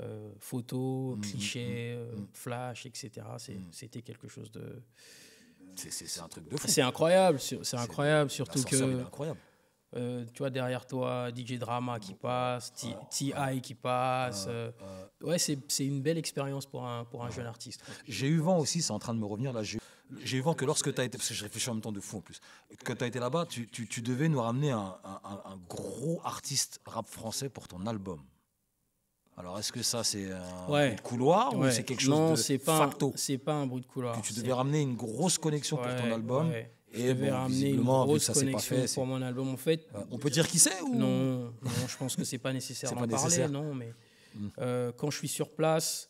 Euh, photos, Mm, clichés, mm, euh, mm. flash, etc. C'est- Mm. C'était quelque chose de. C'est- C'est c'est un truc de fou. C'est incroyable, c'est incroyable, surtout que incroyable. euh, tu vois derrière toi DJ Drama qui passe, T.I. qui passe. ouais, c'est c'est une belle expérience pour un, pour un jeune artiste. J'ai eu vent aussi, c'est en train de me revenir là. J'ai eu vent que lorsque tu as été, parce que je réfléchis en même temps de fou en plus, que tu as été là-bas, tu, tu- tu devais nous ramener un, un- un- un gros artiste rap français pour ton album. Alors est-ce que ça c'est un Ouais. bruit de couloir ou c'est quelque chose non, de c'est pas, facto c'est pas un bruit de couloir. que tu devais ramener une grosse connexion pour ton album. Je et bon, ramener une grosse ça connexion fait, pour mon album. En fait, Euh, on peut dire qui c'est ou non, non, je pense que c'est pas nécessaire d'en parler, nécessaire. non, mais Mm. euh, quand je suis sur place,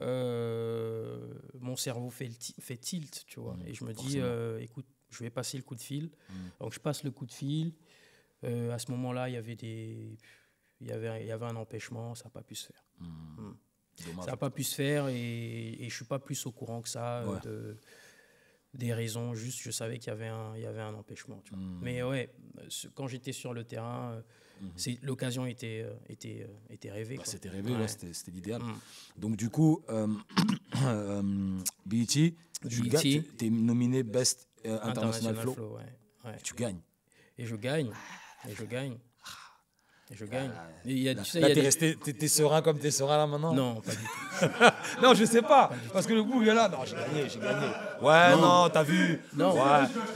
euh, mon cerveau fait, tilt, tu vois, Mm, et je me dis, euh, écoute, je vais passer le coup de fil. Mm. Donc je passe le coup de fil. À ce moment-là, il y avait des, il y avait, il y avait un empêchement, ça n'a pas pu se faire. Hmm. Dommage. Ça n'a pas pu se faire et, et je suis pas plus au courant que ça euh, Ouais. de, des raisons. Juste, je savais qu'il y avait un, il y avait un empêchement. tu vois. Hmm. Mais ouais, ce- quand j'étais sur le terrain, euh, c'est l'occasion était, euh, était, était rêvée. Bah, c'était rêvé, Ouais. c'était l'idéal. Donc du coup, euh, BET, tu t'es nominé Best International, Flow. Ouais. tu gagnes. Et je gagne. Et je gagne. Je gagne. Et il y a, Là, tu sais, là, il y a t'es des- resté, t'es, t'es serein comme t'es serein là maintenant Non, pas du tout. Non, je sais pas. Parce que le goût, il est là. Non, j'ai gagné, j'ai gagné. Ouais, non, t'as vu. Non. Ouais.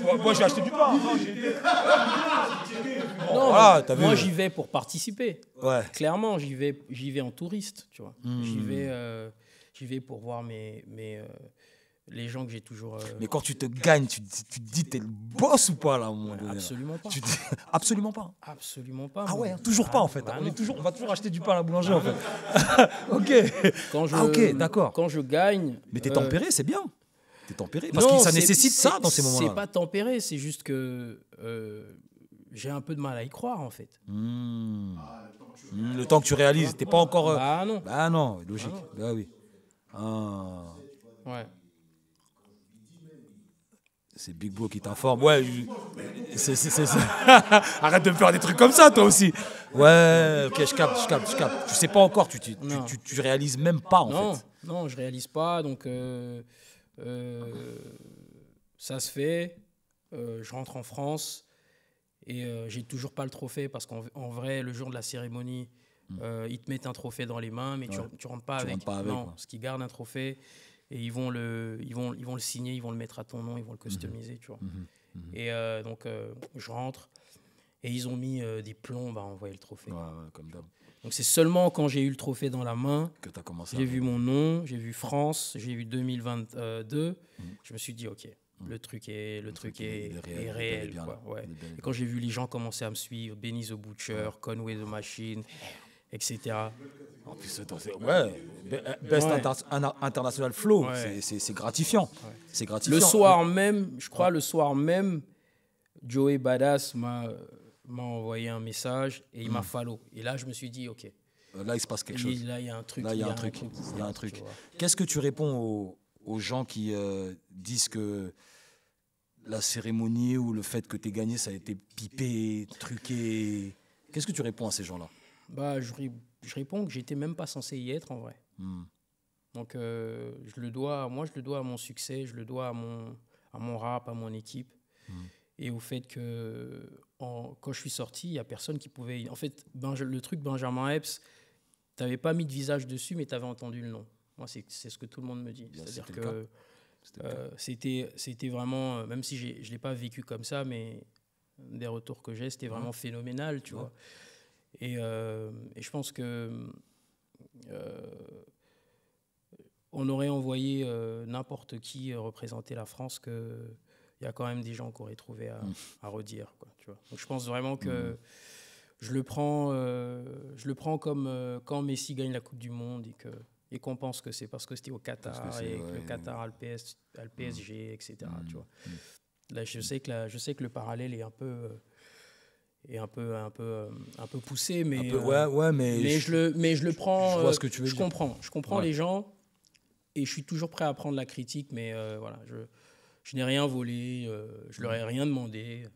Moi, moi, j'ai acheté du pain. Non, j'ai été- Non, voilà, t'as vu. moi j'y vais pour participer. Ouais. Clairement, j'y vais, j'y vais en touriste, tu vois. Hmm. J'y vais, euh, j'y vais pour voir mes, mes, euh, les gens que j'ai toujours. euh, Mais quand tu te gagnes, tu, te- tu te dis, t'es le boss ou pas là, donné là absolument pas. Tu te dis- Absolument pas. Absolument pas. Ah ouais, hein, toujours pas en fait. bah on, est toujours, on va toujours acheter du pain à la boulangerie en fait. ok. Quand je, Ah, ok, d'accord. Quand je gagne. Mais t'es euh, tempéré, c'est bien. T'es tempéré. Parce non, que ça nécessite ça dans ces moments-là. C'est pas tempéré, c'est juste que euh, j'ai un peu de mal à y croire en fait. Hmm. Hmm, Le temps que tu réalises, t'es pas encore. euh, Bah non. Bah non, logique. Bah oui. Ah. Ouais. C'est Big Bro qui t'informe. Ouais, je- c'est, Arrête de me faire des trucs comme ça, toi aussi. Ouais, ok, je capte, je capte, je capte. Tu sais pas encore, tu, tu, tu, tu- réalises même pas, en non, fait. non, je réalise pas. Donc, euh, euh, ça se fait. Euh, je rentre en France et j'ai toujours pas le trophée parce qu'en en vrai, le jour de la cérémonie, euh, ils te mettent un trophée dans les mains, mais tu, Hmm. Ouais. tu rentres pas Tu avec. rentres pas avec, non, parce qu'ils gardent un trophée et ils vont le, ils vont, ils vont le signer, ils vont le mettre à ton nom, ils vont Mhm. le customiser, tu vois. Et euh, donc, euh, je rentre et ils ont mis euh, des plombs à envoyer le trophée. Ouais, ouais, comme d'hab. Donc, c'est seulement quand j'ai eu le trophée dans la main Que t'as commencé à. j'ai vu mon nom, j'ai vu France, j'ai vu 2022. Je me suis dit, ok, le truc est, le truc est, réel, est bien quoi, ouais. Et quand j'ai vu les gens commencer à me suivre, Benny the Butcher, Conway the Machine, etc. En plus, ouais, Be- Best Ouais. Inter- Inter- International Flow, Ouais. c'est- gratifiant. C'est gratifiant. Le soir même, je crois, le soir même, Joey Badass m'a envoyé un message et il m'a follow. Et là, je me suis dit, ok, Euh, Là, il se passe quelque chose. là, il y a un truc. Là, il y a un truc. Il y a un truc. Qu'est-ce que tu réponds aux, aux gens qui euh, disent que la cérémonie ou le fait que tu aies gagné, ça a été pipé, truqué? Qu'est-ce que tu réponds à ces gens-là? Bah, je, je réponds que j'étais même pas censé y être en vrai. Hmm. Donc, euh, je le dois, moi, je le dois à mon succès, je le dois à mon, à mon rap, à mon équipe. Et au fait que en- quand je suis sorti, il n'y a personne qui pouvait. En fait, Benja- le truc Benjamin Epps, tu n'avais pas mis de visage dessus, mais tu avais entendu le nom. Moi, c'est ce que tout le monde me dit. C'est-à-dire que. C'était euh, c'était vraiment, euh, même si je ne l'ai pas vécu comme ça, mais des retours que j'ai, c'était vraiment phénoménal, tu Ouais. vois. Et, euh, et je pense que euh, on aurait envoyé euh, n'importe qui représenter la France que il y a quand même des gens qui auraient trouvé à, à redire, quoi, tu vois. Donc je pense vraiment que je le prends, euh, je le prends comme euh, quand Messi gagne la Coupe du Monde et que et qu'on pense que c'est parce que c'était au Qatar que et que le. Mm. Qatar a le, PS, a le PSG, etc. Tu vois. Là, je sais que la- je sais que le parallèle est un peu euh, est un peu un peu euh, un peu poussé, mais peu- euh, ouais, ouais, mais, mais je le mais je le prends. je vois euh, ce que tu veux je dire. comprends, je comprends Ouais. les gens et je suis toujours prêt à prendre la critique, mais euh, voilà, je je n'ai rien volé, euh, je leur ai rien demandé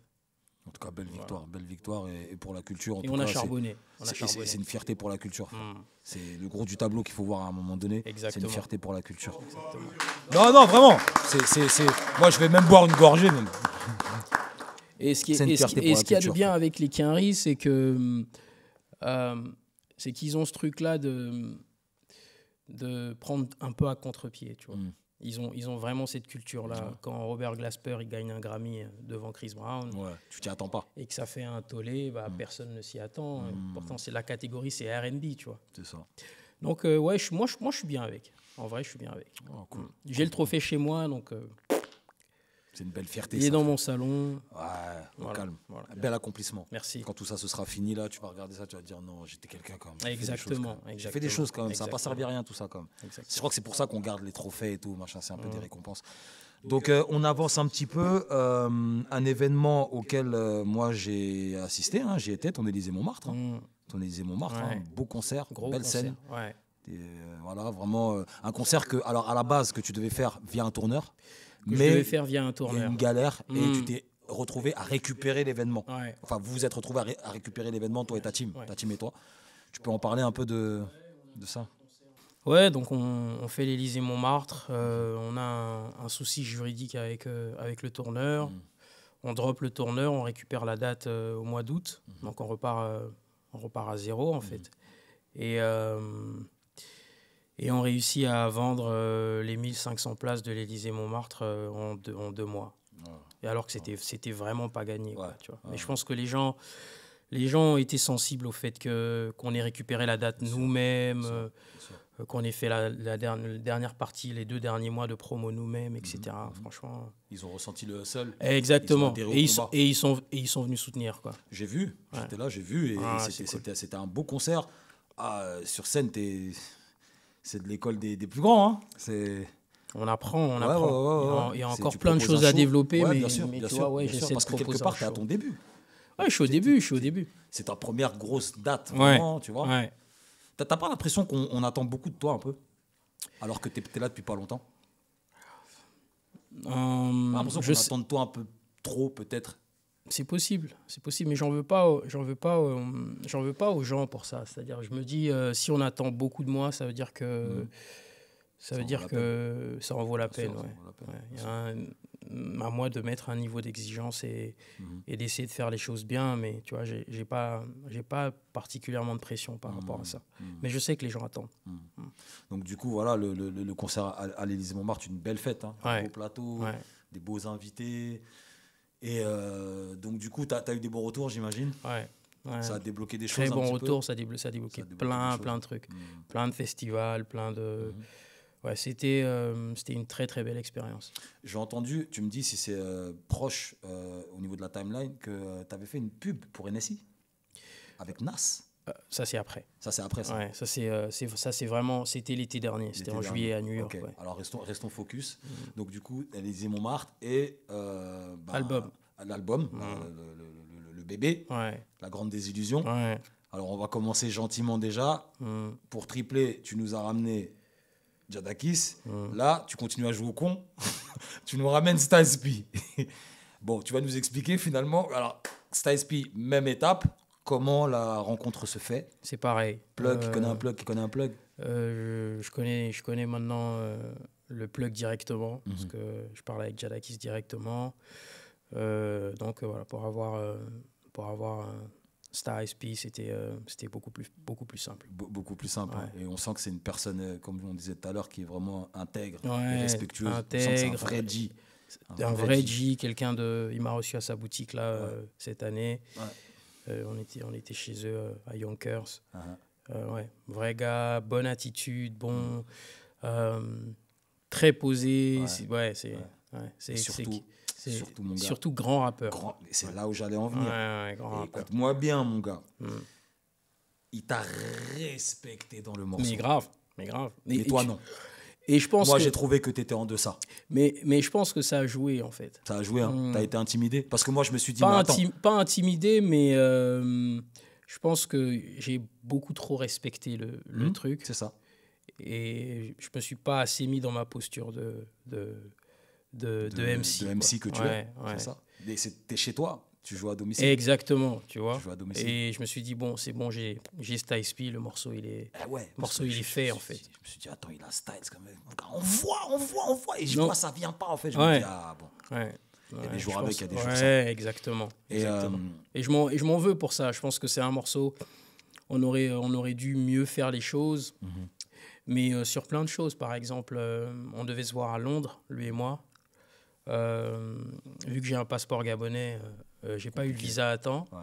en tout cas, belle victoire, belle victoire et, et pour la culture. En et tout on a cas, charbonné. On a c'est- charbonné. C'est c'est une fierté pour la culture. Mm. C'est le gros du tableau qu'il faut voir à un moment donné. C'est une fierté pour la culture. Non, non, vraiment. C'est, Moi, je vais même boire une gorgée. Même. Et ce qui est- ce qu'il y a de bien avec les Quinry, c'est que euh, c'est qu'ils ont ce truc-là de de prendre un peu à contre-pied, tu vois. Mm. Ils ont ils ont vraiment cette culture-là. Quand Robert Glasper il gagne un Grammy devant Chris Brown Ouais, tu t'y attends pas. et que ça fait un tollé, bah, personne ne s'y attend. Pourtant c'est la catégorie, c'est R&B, tu vois. C'est ça. Donc euh, ouais, je- moi je, moi je suis bien avec. En vrai, je suis bien avec. Oh, cool. J'ai le trophée chez moi, donc euh, C'est une belle fierté. il est ça. dans mon salon. Ouais, au Voilà, calme. voilà. Bel accomplissement. Merci. Quand tout ça se sera fini, là, tu vas regarder ça, tu vas dire non, j'étais quelqu'un quand même. J'ai fait des choses, Exactement, quand même. J'ai fait des choses quand même. Ça n'a pas servi à rien tout ça quand même. Je crois que c'est pour ça qu'on garde les trophées et tout, machin. C'est un peu des récompenses. Donc euh, on avance un petit peu. euh, un événement auquel euh, moi j'ai assisté, hein, j'y étais, ton Élysée Montmartre. Hein. Mm. Ton Élysée Montmartre, hein, beau concert, Gros belle concert, scène. Ouais. Et, voilà, vraiment un concert que, alors à la base, que tu devais faire via un tourneur, Que je mais devais faire via un il y a eu tourneur. une galère et Mm. tu t'es retrouvés à récupérer l'événement. Ouais. Enfin, vous vous êtes retrouvés à, ré- à récupérer l'événement, toi et ta team. Ouais. Ta team et toi. Tu peux en parler un peu de, de ça? Ouais, donc on, on fait l'Élysée Montmartre. euh, on a un, un souci juridique avec, euh, avec le tourneur. Mm. On drop le tourneur, on récupère la date euh, au mois d'août. Mm-hmm. Donc on repart, on repart à zéro en fait. Et, euh, et on réussit à vendre euh, les 1500 places de l'Élysée Montmartre euh, en, deux, en deux mois. Et alors que c'était c'était vraiment pas gagné. quoi, Ouais, tu vois. ouais. Mais je pense que les gens, les gens ont été sensibles au fait que qu'on ait récupéré la date nous-mêmes, sûr, euh, sûr. euh, qu'on ait fait la, la dernière, dernière partie, les deux derniers mois de promo nous-mêmes, etc. Mhm, Franchement. Ils ont ressenti le seul. Exactement. Et ils, sont, et, ils sont, et ils sont venus soutenir. Quoi. J'ai vu, Ouais. j'étais là, j'ai vu, et Ah, c'était- cool. c'était c'était un beau concert. Ah, sur scène, t'es- c'est de l'école des, des plus grands. Hein. C'est On apprend, on Ouais, apprend. ouais, ouais, Il y a- ouais. il y a C'est- encore tu plein de choses à développer, mais, bien sûr, mais bien tu sûr, vois, ouais, bien sûr, j'essaie de parce que quelque part, t'es à ton début. Ouais, je suis au début, je suis au début. C'est ta première grosse date, vraiment, tu vois. T'as pas l'impression qu'on on attend beaucoup de toi un peu? Alors que t'es es là depuis pas longtemps? Euh, T'as l'impression qu'on attend de toi un peu trop, peut-être? C'est possible, c'est possible, mais j'en veux pas, j'en veux pas, j'en veux pas aux gens pour ça. C'est-à-dire, je me dis, euh, si on attend beaucoup de moi, ça veut dire que, Mhm. ça Ça veut en dire vaut la que ça en vaut la peine. ça ouais. vaut la peine, Ouais, il y bien a un- à moi de mettre un niveau d'exigence et, Mhm. et d'essayer de faire les choses bien, mais tu vois, j'ai pas, j'ai pas particulièrement de pression par rapport à ça. Mhm. Mais je sais que les gens attendent. Donc du coup, voilà, le, le- le concert à, à l'Élysée Montmartre, une belle fête, hein, un beau plateau, des beaux invités. Et euh, donc du coup, tu as, eu des bons retours, j'imagine. Ouais. ouais. Ça a débloqué des Très choses. un bon petit retour, ça a débloqué, ça a débloqué Ça a débloqué plein, plein de trucs. Mhm. plein de festivals, plein de. Mhm. Ouais, c'était euh, une très très belle expérience. J'ai entendu, tu me dis si c'est euh, proche euh, au niveau de la timeline, que tu avais fait une pub pour NSI avec Nas. Euh, ça c'est après. Ça, c'est après ça. Ouais, ça c'est euh, c'est- ça c'est vraiment c'était l'été dernier, c'était en dernier. juillet à New York. Ouais. Alors restons, restons focus. Donc du coup, Élysée Montmartre et euh, bah, Album. L'album, bah, le, le- le- le bébé, Ouais, la grande désillusion. Alors on va commencer gentiment déjà. mm, Pour tripler, tu nous as ramené Jadakis. mm. Là, tu continues à jouer au con. tu nous ramènes Styles P. bon, tu vas nous expliquer finalement. Alors, Styles P, même étape. Comment la rencontre se fait C'est pareil. Plug, qui Euh, connaît un plug, qui connaît un plug. euh, je, je connais je connais maintenant euh, le plug directement parce Mhm. que je parle avec Jadakis directement. Donc voilà pour avoir pour avoir Star SP c'était euh, c'était beaucoup plus beaucoup plus simple. Be- beaucoup plus simple. hein. Et on sent que c'est une personne, euh, comme on disait tout à l'heure, qui est vraiment intègre et Ouais, respectueuse. On sent que c'est un intègre. vrai G. un vrai G, quelqu'un de. Il m'a reçu à sa boutique là euh, cette année. Euh, on, était, on était chez eux euh, à Yonkers. Euh, ouais, vrai gars, bonne attitude, bon, euh, très posé. Ouais. c'est- Ouais, surtout, surtout, mon gars, surtout grand rappeur. c'est là où j'allais en venir. Écoute-moi bien, mon gars. Mm. Il t'a respecté dans le morceau. Mais grave, mais grave. Mais Et- toi, non. Et je pense Moi, que, j'ai trouvé que tu étais en deçà. mais, mais je pense que ça a joué en fait. Ça a joué, hein. Mm. T'as été intimidé. Parce que moi, je me suis dit, pas, mais attends. intim- pas intimidé, mais euh, je pense que j'ai beaucoup trop respecté le, le Hmm, truc. C'est ça. Et je me suis pas assez mis dans ma posture de, de, de, de MC. De. MC que tu Ouais, es. ouais. C'est ça. T'es chez toi. Tu joues à domicile. Exactement, tu vois. Tu joues à domicile. Et je me suis dit, bon, c'est bon, j'ai Styles le morceau, il est. Eh ouais, morceau, il est fait, en fait. Je me suis dit, attends, il a Styles quand même. On voit, on voit, on voit. Et je Non. vois, ça vient pas en fait. Je me dis, ah bon. Ouais. Il y a des jours avec, il y a des jours sans. exactement. Et, exactement. euh, Et je m'en et je m'en veux pour ça. Je pense que c'est un morceau. On aurait, on aurait dû mieux faire les choses. Mhm. Mais euh, sur plein de choses. Par exemple, euh, on devait se voir à Londres, lui et moi. Euh, vu que j'ai un passeport gabonais, euh, j'ai pas eu le visa à temps Ouais.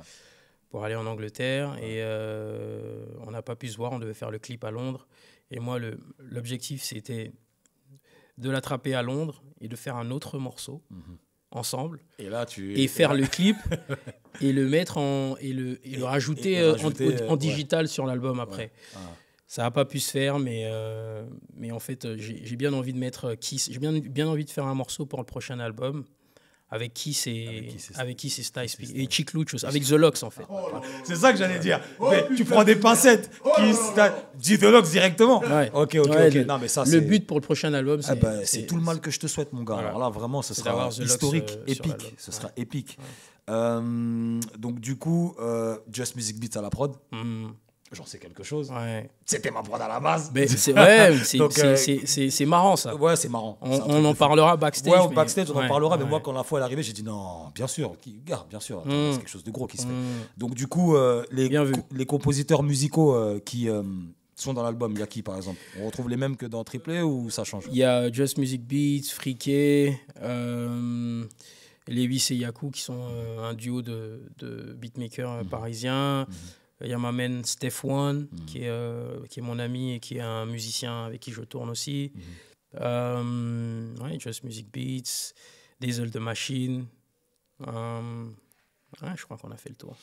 pour aller en Angleterre. Et euh, on n'a pas pu se voir. On devait faire le clip à Londres. Et moi, l'objectif, c'était de l'attraper à Londres et de faire un autre morceau Mhm. ensemble Et là, tu. et faire le clip et le mettre en et le, et le rajouter, euh, en- ouais. digital sur l'album après. Ah. Ça n'a pas pu se faire, mais, euh, mais en fait, j'ai bien envie de mettre Kiss. J'ai bien, bien envie de faire un morceau pour le prochain album avec qui c'est Avec qui c'est- Styles et Chick Luch aussi, avec The Locks en fait. Oh. C'est ça que j'allais dire. Oh, Mais tu prends des pincettes. Oh qui Dis de Locks directement. Ouais. Ok, ok, Ouais, le- Non, mais ça, le c'est. but pour le prochain album, Ah c'est bah, c'est tout le mal que je te souhaite, mon gars. Voilà. Alors là, vraiment, ce sera The historique, euh, épique. Ce sera épique. Euh, donc, du coup, euh, Just Music Beats à la prod, Hmm, j'en sais quelque chose. ouais. C'était ma prod à la base. Mais c'est ouais, euh, marrant ça. Ouais, c'est marrant. On, en parlera backstage. Ouais, mais- backstage, on en parlera. Mais moi, quand la fois elle est arrivée, j'ai dit non, bien sûr, bien sûr, Mm. c'est quelque chose de gros qui se fait. Hmm. Donc, du coup, euh, les, co- les compositeurs musicaux euh, qui euh, sont dans l'album, il y a qui par exemple? On retrouve les mêmes que dans Triplé ou ça change? Il y a Just Music Beats, Friquet, Lewis et Yaku qui sont un duo de, de beatmakers euh, parisiens. Il y a ma man Steph One qui, est, euh, qui est mon ami et qui est un musicien avec qui je tourne aussi. Euh, ouais, Just Music Beats, Diesel de Machine. Euh, ouais, je crois qu'on a fait le tour.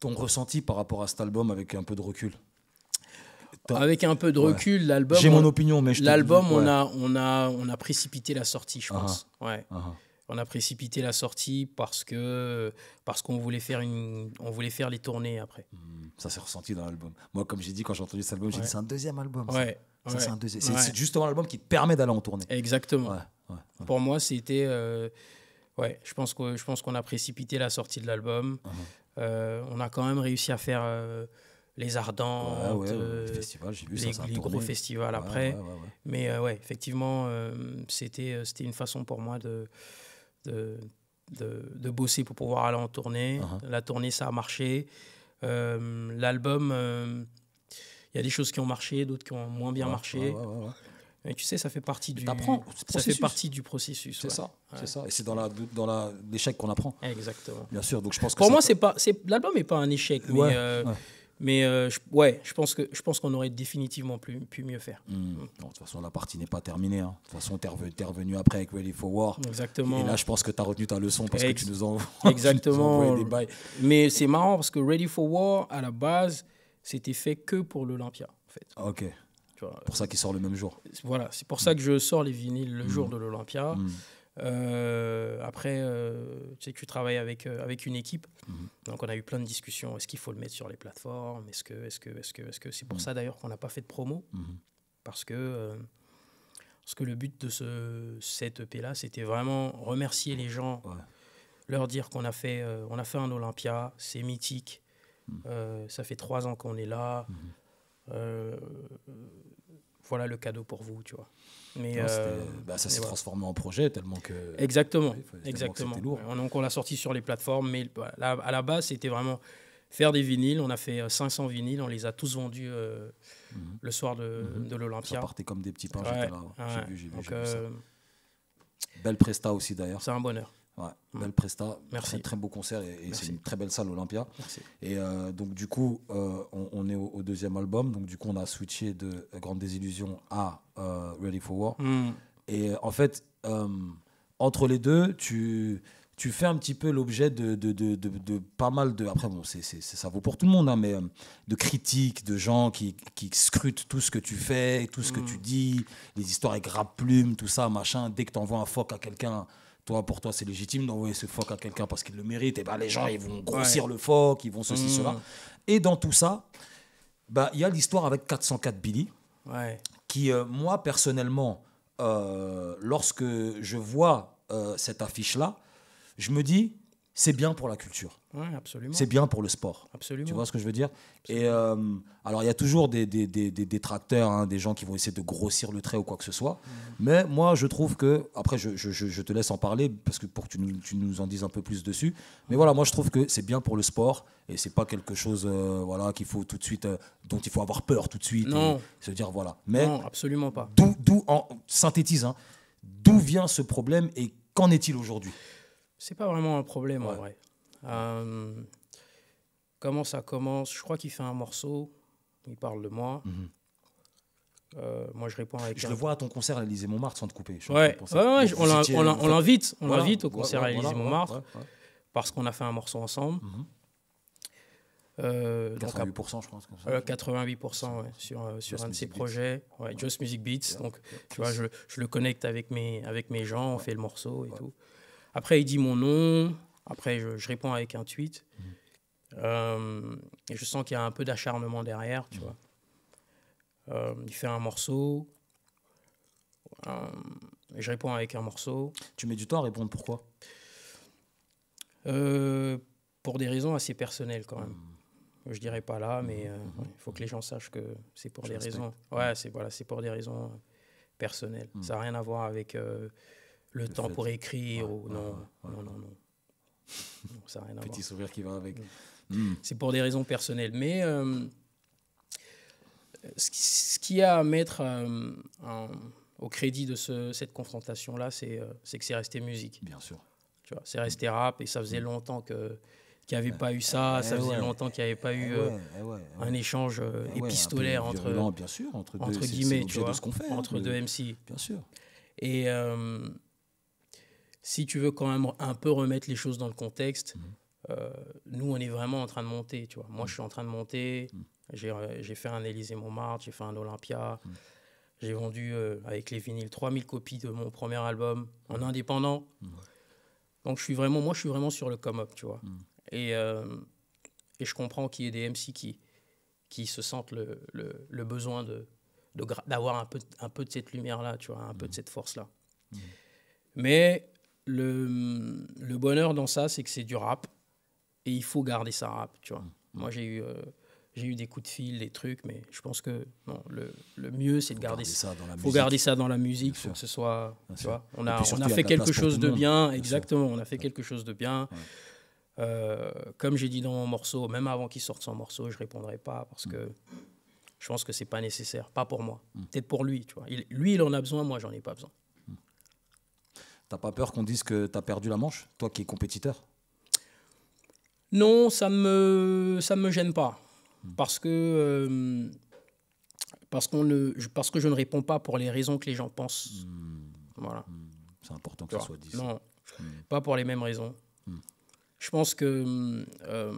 Ton ressenti par rapport à cet album avec un peu de recul? Avec un peu de Ouais. recul, l'album. J'ai on- mon opinion, mais L'album, on, ouais. a, on, a, on a précipité la sortie, je Ah pense. Ouais. Ah, ah. On a précipité la sortie parce que parce qu'on voulait faire une on voulait faire les tournées après. Hmm, Ça s'est ressenti dans l'album. Moi, comme j'ai dit, quand j'ai entendu cet album, j'ai dit c'est un deuxième album. ça. Ouais. Ça, ouais, c'est un deuxième. C'est ouais. c'est justement l'album qui te permet d'aller en tournée. Exactement. Pour moi, c'était euh, ouais, je pense que je pense qu'on a précipité la sortie de l'album. Uh-huh. Euh, on a quand même réussi à faire euh, les ardents, vu les, ça. les gros festivals après. Mais ouais, effectivement, c'était c'était une façon pour moi de de, de, de bosser pour pouvoir aller en tournée. Uh-huh. La tournée, ça a marché. Euh, L'album, euh, il y a des choses qui ont marché, d'autres qui ont moins bien Ouais, marché. ouais, ouais, ouais. Mais tu sais, ça fait partie du. le Ça fait partie du processus. C'est ça, c'est ça. Et c'est dans la dans la l'échec qu'on apprend, Exactement. bien sûr. Donc je pense que Pour moi, peut- c'est pas, c'est l'album n'est pas un échec, mais euh. Mais euh, je, ouais, je pense que je pense qu'on aurait définitivement pu, pu mieux faire. Hmm. Non, de toute façon, la partie n'est pas terminée. hein. De toute façon, t'es revenu, revenu après avec Ready for War. Exactement. Et là, je pense que tu as retenu ta leçon parce Ex- que tu nous envoies Exactement. des bails. Mais c'est marrant parce que Ready for War, à la base, c'était fait que pour l'Olympia. En fait. Ok, Tu vois. pour ça qu'il sort le même jour. Voilà, c'est pour ça que je sors les vinyles le jour de l'Olympia. Euh, après, euh, tu sais tu travailles avec, euh, avec une équipe. Mhm. Donc, on a eu plein de discussions. Est-ce qu'il faut le mettre sur les plateformes? Est-ce que, est-ce que, est-ce que, est-ce que c'est pour Mhm. ça d'ailleurs qu'on n'a pas fait de promo Mhm. parce que, parce que le but de ce, cette EP là, c'était vraiment remercier les gens, Ouais. leur dire qu'on a fait, on a fait un Olympia, c'est mythique. Ça fait trois ans qu'on est là. Euh, voilà le cadeau pour vous, tu vois. Mais Non, euh, bah, ça s'est voilà. transformé en projet tellement que. Exactement, Ouais, tellement exactement. lourd. Donc on l'a sorti sur les plateformes, mais là, à la base c'était vraiment faire des vinyles. On a fait euh, 500 vinyles, on les a tous vendus euh, Mhm. le soir de, Mhm. de Ça l'Olympia. partait comme des petits pains, Ouais, j'étais là. ouais. J'ai vu, j'ai vu, ça. euh, Belle presta aussi d'ailleurs. c'est un bonheur. Ouais, Mm. belle presta. Merci. Très, très beau concert et, c'est une très belle salle Olympia. Merci. Et euh, donc du coup, euh, on, on est au, au deuxième album. Donc du coup, on a switché de Grande Désillusion à euh, Ready for War. Mm. Et en fait, entre les deux, tu, tu fais un petit peu l'objet de, de, de, de- de pas mal de... Après, bon, c'est, ça vaut pour tout le monde, hein, mais de critiques, de gens qui, qui scrutent tout ce que tu fais, tout ce que Mm. tu dis, les histoires avec rap plume, tout ça, machin. Dès que tu envoies un fuck à quelqu'un, toi, pour toi, c'est légitime d'envoyer ce fuck à quelqu'un parce qu'il le mérite. Et ben, les gens, ils vont grossir le fuck, ils vont ceci, Mm. cela. Et dans tout ça, bah, il y a l'histoire avec 404 Billy Ouais. qui, euh, moi, personnellement, euh, lorsque je vois euh, cette affiche-là, je me dis, c'est bien pour la culture, Ouais, absolument. c'est bien pour le sport. Absolument. Tu vois ce que je veux dire? Et euh, alors, il y a toujours des, des, des, des détracteurs, hein, des gens qui vont essayer de grossir le trait ou quoi que ce soit. Mais moi, je trouve que, après, je, je- je- je te laisse en parler parce que pour que tu nous, tu nous en dises un peu plus dessus. Mais voilà, moi, je trouve que c'est bien pour le sport et c'est pas quelque chose euh, voilà, qu'il faut tout de suite, euh, dont il faut avoir peur tout de suite. Non. se dire, voilà. Mais Non, absolument pas. D'où, d'où en synthétise, hein, d'où vient ce problème et qu'en est-il aujourd'hui? C'est pas vraiment un problème en vrai. Euh, comment ça commence? Je crois qu'il fait un morceau. Il parle de moi. Mhm. Euh, moi, je réponds avec. Je un- le vois à ton concert à l'Élysée Montmartre sans te couper. je Ouais, on l'invite, on voilà, au concert à l'Élysée Montmartre parce qu'on a fait un morceau ensemble. Mhm. Euh, donc, 88%, je pense. Comme ça. Euh, 88% ouais, sur, euh, un de ses projets. Ouais, Just Music Beats. Donc, tu vois, je, je le connecte avec mes, avec mes gens, on fait le morceau et tout. Après, il dit mon nom. Après, je, je réponds avec un tweet. Euh, et je sens qu'il y a un peu d'acharnement derrière, tu vois. Euh, il fait un morceau. Euh, je réponds avec un morceau. Tu mets du temps à répondre pourquoi? Euh, pour des raisons assez personnelles quand même. Je dirais pas là, mais ouais, il faut que les gens sachent que c'est pour Je des respecte. raisons. Ouais, c'est voilà, pour des raisons personnelles. Ça n'a rien à voir avec le, temps fait pour écrire Ouais, ou non, ouais, non, non, non. Non, ça rien à voir. Petit sourire qui va avec. C'est pour des raisons personnelles. Mais euh, ce, qui, ce qu'il y a à mettre euh, en- au crédit de ce- cette confrontation-là, c'est euh, c'est que c'est resté musique. Bien sûr. Tu vois, c'est resté rap et ça faisait longtemps que qu'il n'y avait pas eu ça. Ça Eh faisait ouais. longtemps qu'il n'y avait pas eu un échange épistolaire entre, bien sûr, entre, entre guillemets, tu vois, de ce qu'on fait, hein, entre deux MC. Bien sûr. Et euh, si tu veux quand même un peu remettre les choses dans le contexte, Mhm. euh, nous, on est vraiment en train de monter. Tu vois. Moi, je suis en train de monter. Mhm. J'ai euh, j'ai fait un Élysée-Montmartre, j'ai fait un Olympia. J'ai vendu euh, avec les vinyles 3000 copies de mon premier album en indépendant. Donc, je suis vraiment, moi, je suis vraiment sur le come-up, tu vois. Et, euh, et je comprends qu'il y ait des MC qui, qui se sentent le, le, le besoin de d'avoir un peu, un peu de cette lumière-là, tu vois, un peu de cette force-là. Mais le, le bonheur dans ça, c'est que c'est du rap et il faut garder ça rap, tu vois. Moi, j'ai eu, euh, j'ai eu des coups de fil, des trucs, mais je pense que non, le, le mieux, c'est de garder, garder ça dans la faut musique. garder ça dans la musique, faut que ce soit, tu vois. On a, on fait quelque chose de bien, exactement. On a fait quelque chose de bien. Euh, comme j'ai dit dans mon morceau, même avant qu'il sorte son morceau, je répondrai pas parce que je pense que c'est pas nécessaire, pas pour moi. Mm. Peut-être pour lui, tu vois. Il- lui, il en a besoin, moi, j'en ai pas besoin. T'as pas peur qu'on dise que t'as perdu la manche, toi qui es compétiteur? Non, ça me ça me gêne pas parce que euh, parce qu'on ne je- parce que je ne réponds pas pour les raisons que les gens pensent. Voilà. C'est important que Tu ça soit dit. Non, pas pour les mêmes raisons. Je pense que euh,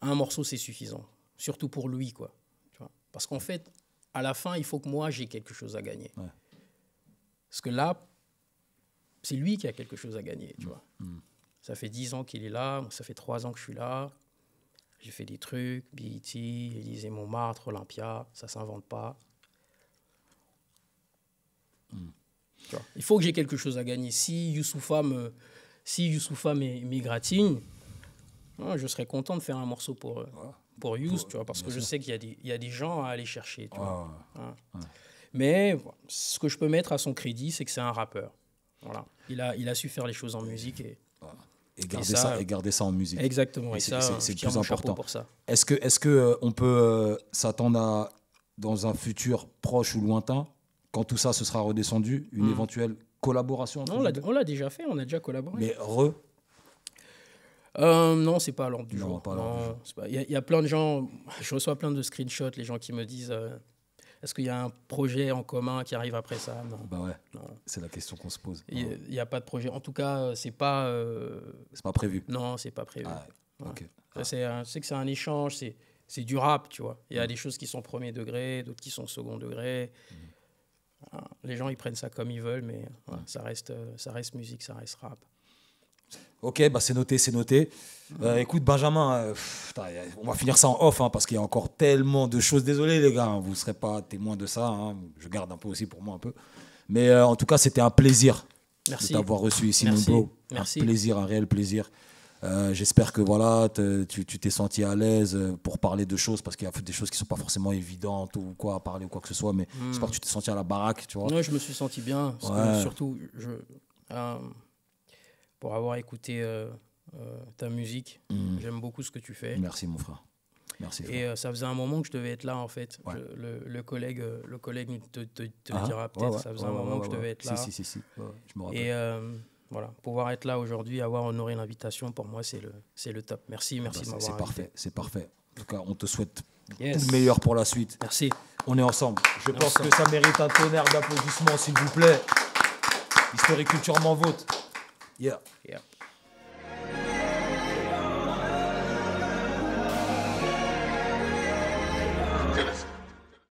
un morceau c'est suffisant, surtout pour lui quoi. Tu vois. Parce qu'en fait, à la fin, il faut que moi j'ai quelque chose à gagner. Ouais. Parce que là, c'est lui qui a quelque chose à gagner, tu vois. Ça fait 10 ans qu'il est là, ça fait 3 ans que je suis là. J'ai fait des trucs, BET, Élysée Montmartre, Olympia, ça s'invente pas. Tu vois, Il faut que j'ai quelque chose à gagner. Si Youssoufa me, si Youssoufa m'é- m'égratigne, hein, je serais content de faire un morceau pour, euh, pour Youss, tu vois, parce que je sais qu'il y, a des- il y a des gens à aller chercher. Tu vois. Ah, Mais voilà, ce que je peux mettre à son crédit, c'est que c'est un rappeur. Voilà. Il a, il a su faire les choses en musique. Et... et, garder ça, ça, et garder ça en musique. Exactement. Et Et, c'est- le plus important. pour ça. Est-ce que, est-ce que euh, on peut euh, s'attendre à, dans un futur proche ou lointain, quand tout ça se sera redescendu, une Hmm. éventuelle collaboration entre Non, on l'a- déjà fait, on a déjà collaboré. Mais re, Euh, non, c'est pas à l'ordre du Non, jour. pas à l'ordre du Non, jour. c'est pas- Il y, a- il y a plein de gens, je reçois plein de screenshots, les gens qui me disent euh, est-ce qu'il y a un projet en commun qui arrive après ça? Non, bah ouais, non. c'est la question qu'on se pose. Il n'y a, pas de projet. En tout cas, euh, c'est pas. euh, C'est pas prévu. non, c'est pas prévu. Ah, Ouais. Ça, c'est un- que c'est un échange, c'est c'est du rap, tu vois. Il y a Mm. des choses qui sont premier degré, d'autres qui sont second degré. Mm. Voilà. Les gens, ils prennent ça comme ils veulent, mais voilà, ça, reste, euh, ça reste musique, ça reste rap. Ok, bah c'est noté, c'est noté. Euh, écoute, Benjamin, euh, pff, on va finir ça en off, hein, parce qu'il y a encore tellement de choses. Désolé, les gars, hein, vous ne serez pas témoins de ça. hein. Je garde un peu aussi pour moi un peu. Mais euh, en tout cas, c'était un plaisir Merci. de t'avoir reçu ici, mon Merci. bro. Merci. Un plaisir, un réel plaisir. J'espère que voilà, te- tu t'es senti à l'aise pour parler de choses, parce qu'il y a des choses qui sont pas forcément évidentes ou quoi à parler ou quoi que ce soit. Mais j'espère que tu t'es senti à la baraque, tu vois. Je me suis senti bien. Ouais. surtout, je, pour avoir écouté euh, euh, ta musique, Mm. j'aime beaucoup ce que tu fais. Merci, mon frère. Merci. frère. Et euh, ça faisait un moment que je devais être là, en fait. Ouais. Je- le, le collègue, le collègue te, te- te Ah, dira peut-être. ouais, ça faisait ouais, un ouais, moment ouais, que je devais être Si, là. Si, si, si. Ouais, ouais, je me rappelle. Et euh, voilà, pouvoir être là aujourd'hui, avoir honoré l'invitation, pour moi, c'est le, c'est le top. Merci, merci Bah, de c'est- m'avoir c'est invité. parfait, c'est parfait. En tout cas, on te souhaite Yes. tout le meilleur pour la suite. Merci. On est ensemble. Je pense Ensemble. que ça mérite un tonnerre d'applaudissements, s'il vous plaît. Historique culturement vôtre. Yeah. Yeah.